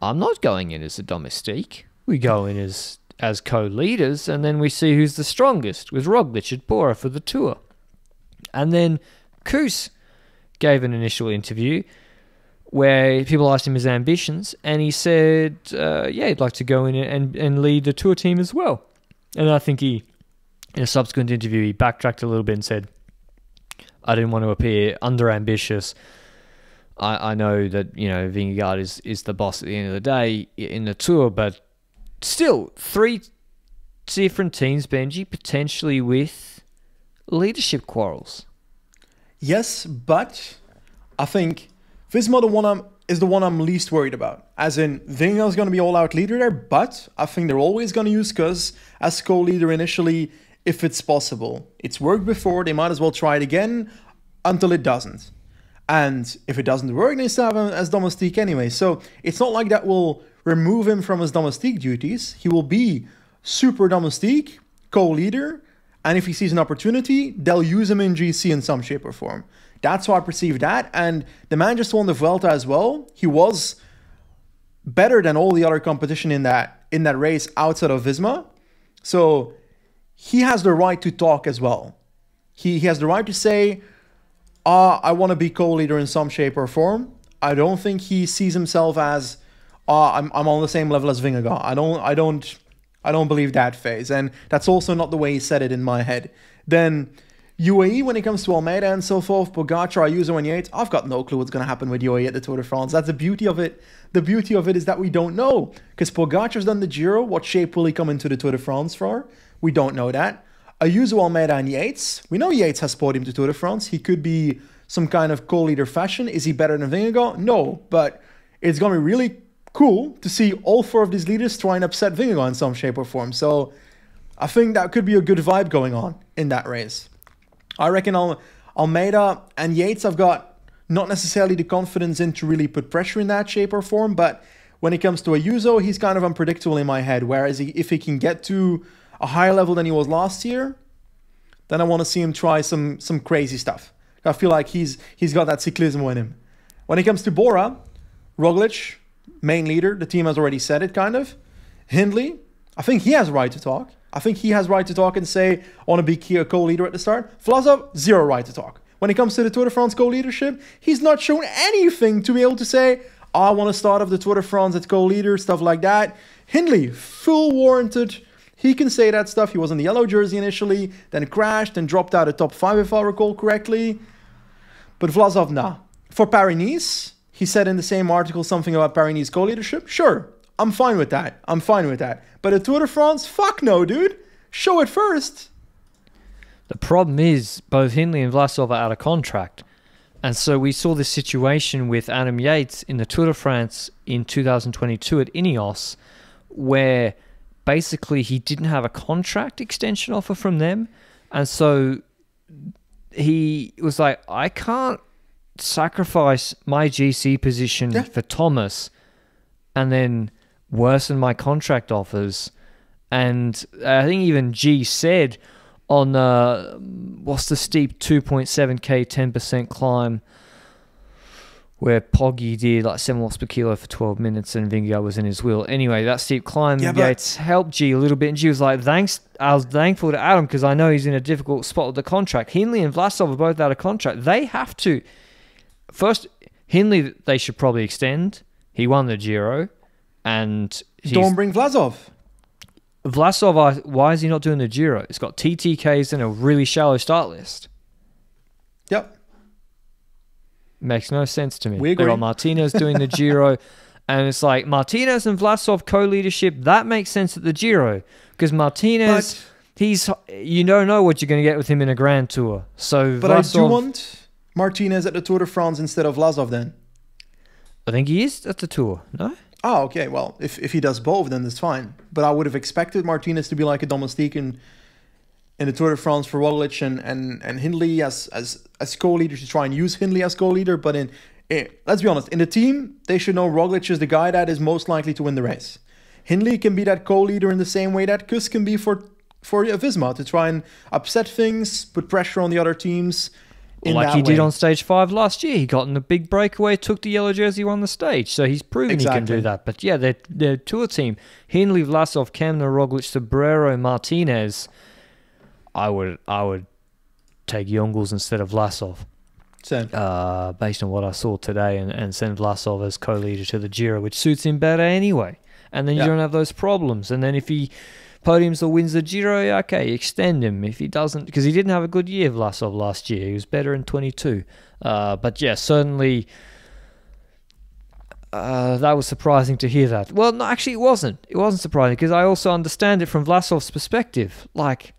I'm not going in as a domestique. We go in as as co-leaders, and then we see who's the strongest with Roglic at Bora for the tour. And then Kuss gave an initial interview where people asked him his ambitions, and he said, uh, "Yeah, he'd like to go in and and lead the tour team as well." And I think he, in a subsequent interview, he backtracked a little bit and said, "I didn't want to appear under ambitious." I, I know that you know Vingegaard is is the boss at the end of the day in the tour, but still three different teams, Benji, potentially with leadership quarrels. Yes, but I think Visma the one I'm, is the one I'm least worried about. As in, Vingegaard's going to be all-out leader there, but I think they're always going to use Kuss as co-leader initially if it's possible. It's worked before, they might as well try it again until it doesn't. And if it doesn't work, they still have him as domestique anyway. So it's not like that will remove him from his domestique duties. He will be super domestique, co-leader, and if he sees an opportunity, they'll use him in GC in some shape or form. That's how I perceive that. And the man just won the Vuelta as well. He was better than all the other competition in that in that race outside of Visma. So he has the right to talk as well. He, he has the right to say, uh, I want to be co-leader in some shape or form. I don't think he sees himself as uh, I'm, I'm on the same level as Vingegaard. I don't I don't I don't believe that phase. And that's also not the way he said it in my head. Then UAE, when it comes to Almeida and so forth, Pogacar, Ayuso, and Yates, I've got no clue what's going to happen with UAE at the Tour de France. That's the beauty of it. The beauty of it is that we don't know. Because Pogacar's done the Giro. What shape will he come into the Tour de France for? We don't know that. Ayuso, Almeida, and Yates. We know Yates has podium to Tour de France. He could be some kind of co-leader fashion. Is he better than Vingegaard? No. But it's going to be really cool to see all four of these leaders try and upset Vingegaard in some shape or form. So I think that could be a good vibe going on in that race. I reckon Al- Almeida and Yates have got not necessarily the confidence in to really put pressure in that shape or form, but when it comes to a Ayuso, he's kind of unpredictable in my head. Whereas he, if he can get to a higher level than he was last year, then I want to see him try some some crazy stuff. I feel like he's he's got that cyclismo in him. When it comes to Bora, Roglic, main leader, the team has already said it kind of. Hindley, I think he has a right to talk. I think he has right to talk and say, I want to be a co-leader at the start. Vlasov, zero right to talk. When it comes to the Tour de France co-leadership, he's not shown anything to be able to say, I want to start off the Tour de France as co-leader, stuff like that. Hindley, full warranted. He can say that stuff. He was in the yellow jersey initially, then crashed and dropped out of top five, if I recall correctly. But Vlasov, nah. For Paris-Nice, he said in the same article something about Paris-Nice co-leadership. Sure, I'm fine with that. I'm fine with that. But a Tour de France, fuck no, dude. Show it first. The problem is both Hindley and Vlasov are out of contract. And so we saw this situation with Adam Yates in the Tour de France in 2022 at Ineos, where basically he didn't have a contract extension offer from them. And so he was like, I can't sacrifice my GC position yeah. for Thomas and then worsen my contract offers. And I think even G said on uh, what's the steep 2.7k 10% climb where Poggy did like seven watts per kilo for 12 minutes and Vingegaard was in his wheel. Anyway, that steep climb yeah, Yates helped G a little bit, and G was like, "Thanks, I was thankful to Adam because I know he's in a difficult spot with the contract." Hindley and Vlasov are both out of contract. They have to first Hindley. They should probably extend. He won the Giro and don't bring Vlasov. Vlasov, why is he not doing the Giro? It's got TTKs and a really shallow start list. Yep. Makes no sense to me. We agree. They got Martinez doing the (laughs) Giro, and it's like Martinez and Vlasov co-leadership. That makes sense at the Giro because Martinez, but, he's you don't know what you're going to get with him in a Grand Tour. So, but Vlasov, I do want Martinez at the Tour de France instead of Vlasov Then I think he is at the Tour. No. Oh, okay. Well, if, if he does both, then that's fine. But I would have expected Martinez to be like a domestique in, in the Tour de France for Roglic and, and, and Hindley as, as, as co-leader to try and use Hindley as co-leader. But in, in, let's be honest, in the team, they should know Roglic is the guy that is most likely to win the race. Hindley can be that co-leader in the same way that Kuss can be for for Visma to try and upset things, put pressure on the other teams. In like he did on stage five last year. He got in a big breakaway, took the yellow jersey, won the stage. So he's proven he can do that. But yeah, their their tour team: Hindley, Vlasov, Kämna, Roglic, Sobrero, Martinez. I would I would take Jungels instead of Vlasov, Same. uh, based on what I saw today, and, and send Vlasov as co-leader to the Giro, which suits him better anyway. And then you Yeah. don't have those problems. And then if he podiums or wins the Giro, okay, extend him. If he doesn't, because he didn't have a good year, Vlasov, last year. He was better in 22. Uh, but yeah, certainly uh, that was surprising to hear that. Well, no, actually, it wasn't. It wasn't surprising because I also understand it from Vlasov's perspective. Like,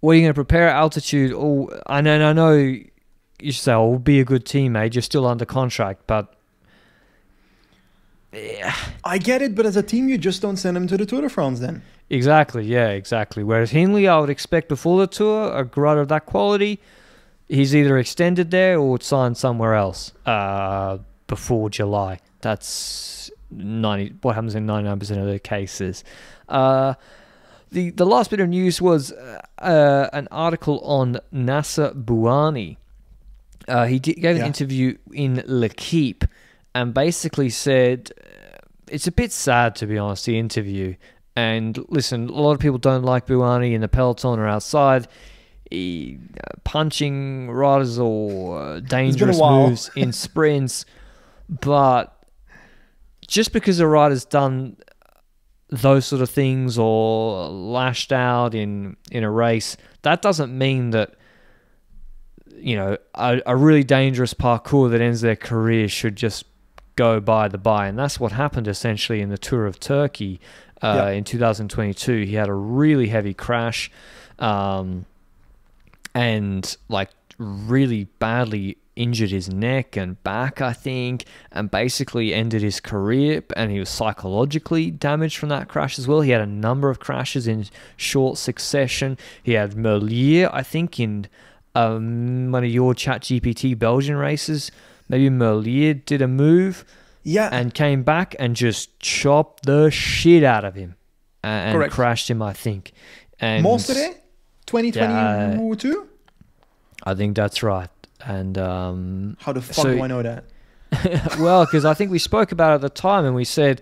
what are you going to prepare at altitude? Oh, I know, I know you say, oh, be a good teammate. You're still under contract, but. Yeah. I get it, but as a team, you just don't send him to the Tour de France then. Exactly, yeah, exactly. Whereas Hindley, I would expect before the tour, a rider of that quality, he's either extended there or signed somewhere else uh, before July. That's ninety. What happens in ninety nine percent of the cases. Uh, the the last bit of news was uh, uh, an article on Nacer Bouhanni. Uh, he did, gave an Yeah. interview in L'Equipe and basically said uh, it's a bit sad to be honest. The interview and listen, a lot of people don't like Bouhanni in the peloton or outside. He, uh, punching riders or uh, dangerous moves in (laughs) sprints, but just because a rider's done those sort of things or lashed out in in a race, that doesn't mean that you know a, a really dangerous parcours that ends their career should just go by the by, and that's what happened essentially in the Tour of Turkey uh, Yeah. in 2022. He had a really heavy crash, um, and like really badly injured his neck and back, I think, and basically ended his career. And he was psychologically damaged from that crash as well. He had a number of crashes in short succession. He had Merlier, I think, in um, one of your Chat GPT Belgian races. Maybe Merlier did a move Yeah. and came back and just chopped the shit out of him uh, and Correct. crashed him, I think. And Monster 2022? I think that's right. And um, How the fuck So- do I know that? (laughs) well, because I think we spoke about it at the time and we said,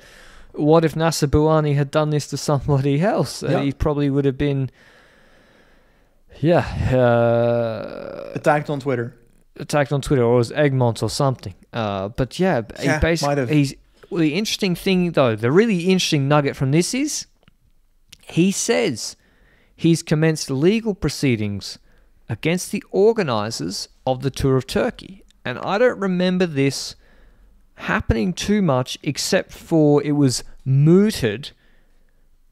what if Nacer had done this to somebody else? Uh, he probably would have been, yeah, uh, Attacked on Twitter. Attacked on Twitter or it was Egmont or something. Uh, but yeah, Yeah, he might basically, have. he's well, the interesting thing though, the really interesting nugget from this is he says he's commenced legal proceedings against the organizers of the Tour of Turkey. And I don't remember this happening too much except for it was mooted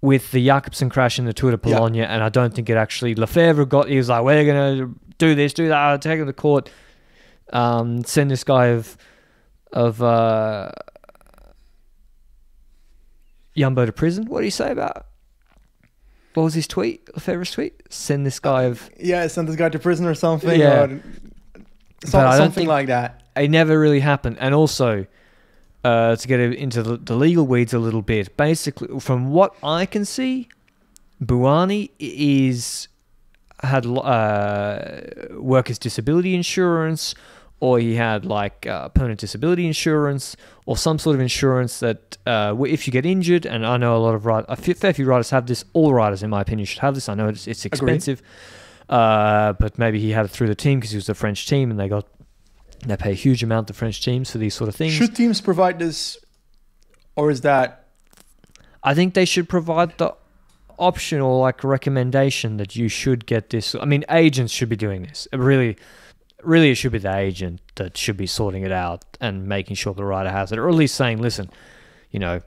with the Jakobsen crash in the Tour de Yeah. Polonia, and I don't think it actually Lefebvre got. He was like, "We're gonna do this, do that, take him to court, um, send this guy of of uh, Jumbo to prison." What do you say about? What was his tweet? A Lefebvre's tweet? Send this guy of. Yeah, sent this guy to prison or something. Yeah. Or some- But I don't something like that. It never really happened, and also. Uh, to get into the, the legal weeds a little bit, basically, from what I can see, Bouhanni is had uh, workers' disability insurance, or he had like uh, permanent disability insurance, or some sort of insurance that uh, if you get injured, and I know a lot of riders, a fair few riders have this. All riders, in my opinion, should have this. I know it's, it's expensive, uh, but maybe he had it through the team because he was the French team, and they got they pay a huge amount to French teams for these sort of things. Should teams provide this, or is that I think they should provide the option or like a recommendation that you should get this. I mean, agents should be doing this. It really, really, it should be the agent that should be sorting it out and making sure the rider has it, or at least saying, listen, you know,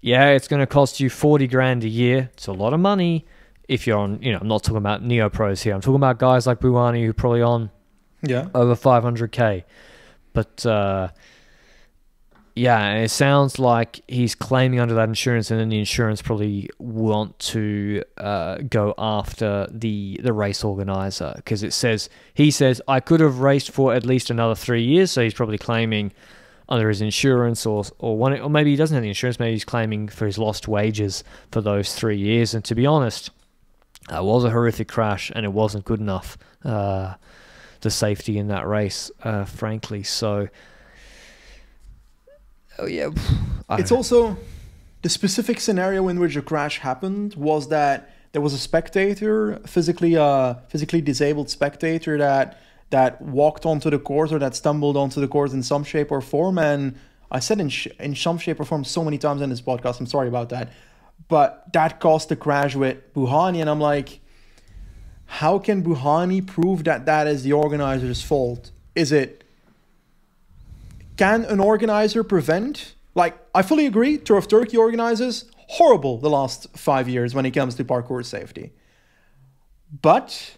yeah, it's going to cost you 40 grand a year. It's a lot of money. If you're on, you know, I'm not talking about neo pros here. I'm talking about guys like Bouhanni who probably on yeah? over 500k. But uh, yeah, and it sounds like he's claiming under that insurance, and then the insurance probably want to uh, go after the the race organizer because it says he says I could have raced for at least another three years, so he's probably claiming under his insurance or or one or maybe he doesn't have the insurance, maybe he's claiming for his lost wages for those three years. And to be honest, it was a horrific crash, and it wasn't good enough. Uh, the safety in that race, uh, frankly. So, oh yeah, (sighs) it's know. also the specific scenario in which a crash happened was that there was a spectator, physically uh, physically disabled spectator that that walked onto the course or that stumbled onto the course in some shape or form. And I said in sh- in some shape or form so many times in this podcast. I'm sorry about that, but that caused the crash with Bouhanni, and I'm like, how can Bouhanni prove that that is the organizer's fault? Is it can an organizer prevent? Like, I fully agree. Tour of Turkey organizers horrible the last five years when it comes to parcours safety. But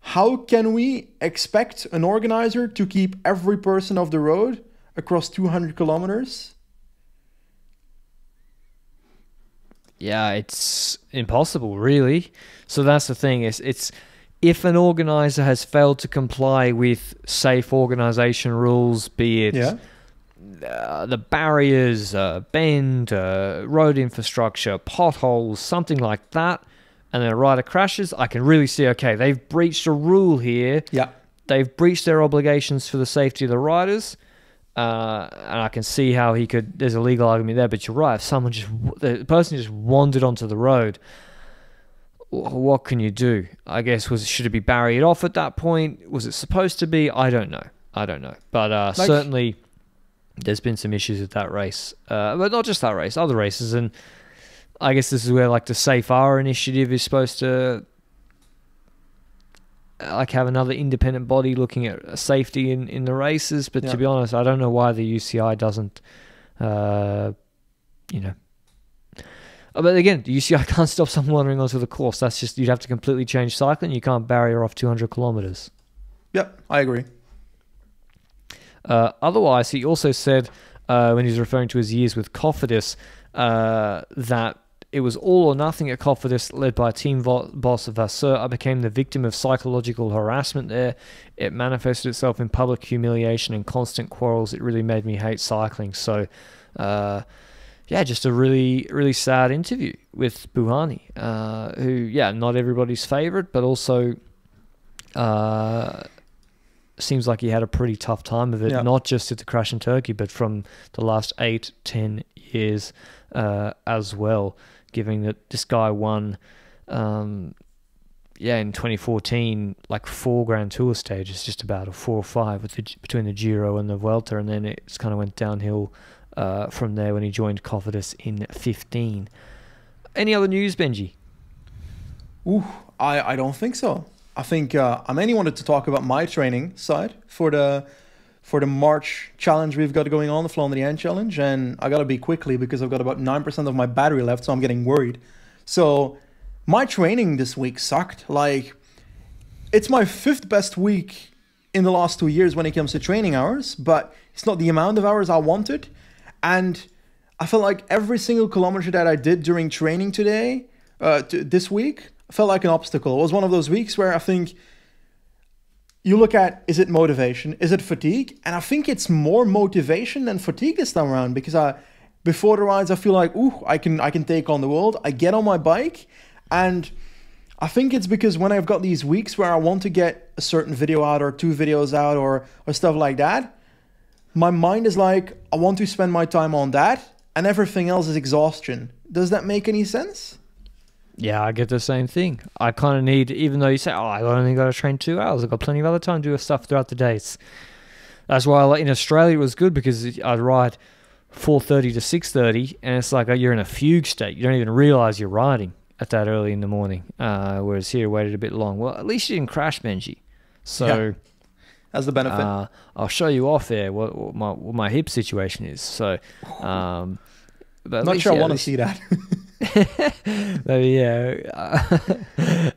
how can we expect an organizer to keep every person off the road across 200 kilometers? Yeah, it's impossible, really. So that's the thing. Is it's if an organizer has failed to comply with safe organization rules, be it yeah. Uh, the barriers, uh, bend, uh, road infrastructure, potholes, something like that, and then a rider crashes, I can really see okay, they've breached a rule here. Yeah. They've breached their obligations for the safety of the riders. Uh, and I can see how he could. There's a legal argument there, but you're right. If someone just the person just wandered onto the road, what can you do? I guess was should it be barried off at that point? Was it supposed to be? I don't know. I don't know. But uh, like, certainly, there's been some issues with that race, uh, but not just that race, other races, and I guess this is where like the SafeR initiative is supposed to like have another independent body looking at safety in, in the races. But yeah. to be honest, I don't know why the UCI doesn't, uh, you know. Uh, but again, you see, (laughs) I can't stop someone wandering onto the course. That's just you'd have to completely change cycling. You can't barrier off 200 kilometers. Yep, I agree. Uh, otherwise, he also said uh, when he was referring to his years with Cofidis uh, that it was all or nothing at Cofidis, led by team vo- boss Vasseur. I became the victim of psychological harassment there. It manifested itself in public humiliation and constant quarrels. It really made me hate cycling. So, uh, yeah, just a really, really sad interview with Bouhanni, uh, who, yeah, not everybody's favorite, but also uh, seems like he had a pretty tough time of it, yeah. not just at the crash in Turkey, but from the last eight, ten years uh, as well. Given that this guy won, um, yeah, in 2014, like four Grand Tour stages, just about, or four or five with the, between the Giro and the Vuelta, and then it kind of went downhill uh, from there when he joined Cofidis in 15. Any other news, Benji? Ooh, I, I don't think so. I think uh, I mainly wanted to talk about my training side for the for the March challenge we've got going on, the Flandrian challenge, and I gotta be quickly because I've got about nine percent of my battery left, so I'm getting worried. So my training this week sucked. Like it's my fifth best week in the last two years when it comes to training hours, but it's not the amount of hours I wanted, and I felt like every single kilometer that I did during training today, uh, t- this week, felt like an obstacle. It was one of those weeks where I think you look at is it motivation, is it fatigue, and I think it's more motivation than fatigue this time around because I before the rides I feel like ooh I can I can take on the world. I get on my bike and I think it's because when I've got these weeks where I want to get a certain video out or two videos out or or stuff like that, my mind is like I want to spend my time on that and everything else is exhaustion. Does that make any sense? Yeah, I get the same thing. I kind of need, even though you say, "Oh, I only got to train two hours," I've got plenty of other time to do stuff throughout the days. That's why in Australia it was good because I'd ride four thirty to six thirty, and it's like you're in a fugue state. You don't even realize you're riding at that early in the morning. Uh, whereas here, waited a bit long. Well, at least you didn't crash, Benji. So. Yeah. That's the benefit. Uh, I'll show you off there what, what my what my hip situation is. So, (laughs) um, but not sure yeah, I want to see that. (laughs) (laughs) Maybe yeah,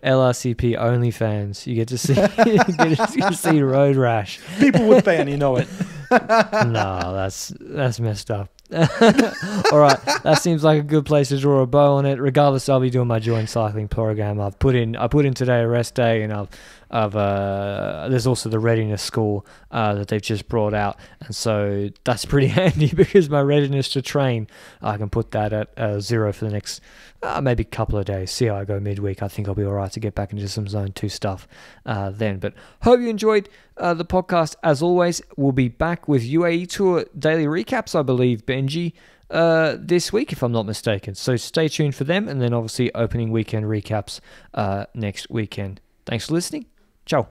LRCP OnlyFans. You get to see you get to see road rash. People would pay, and you know it. no, that's that's messed up. All right, that seems like a good place to draw a bow on it. Regardless, I'll be doing my JOIN cycling program. I've put in I put in today a rest day, and I've of uh, there's also the readiness score uh, that they've just brought out, and so that's pretty (laughs) handy because my readiness to train, I can put that at uh, zero for the next uh, maybe couple of days. See how I go midweek. I think I'll be all right to get back into some zone two stuff uh, then. But hope you enjoyed uh, the podcast. As always, we'll be back with UAE Tour daily recaps, I believe, Benji uh, this week, if I'm not mistaken. So stay tuned for them, and then obviously opening weekend recaps uh, next weekend. Thanks for listening. Ciao.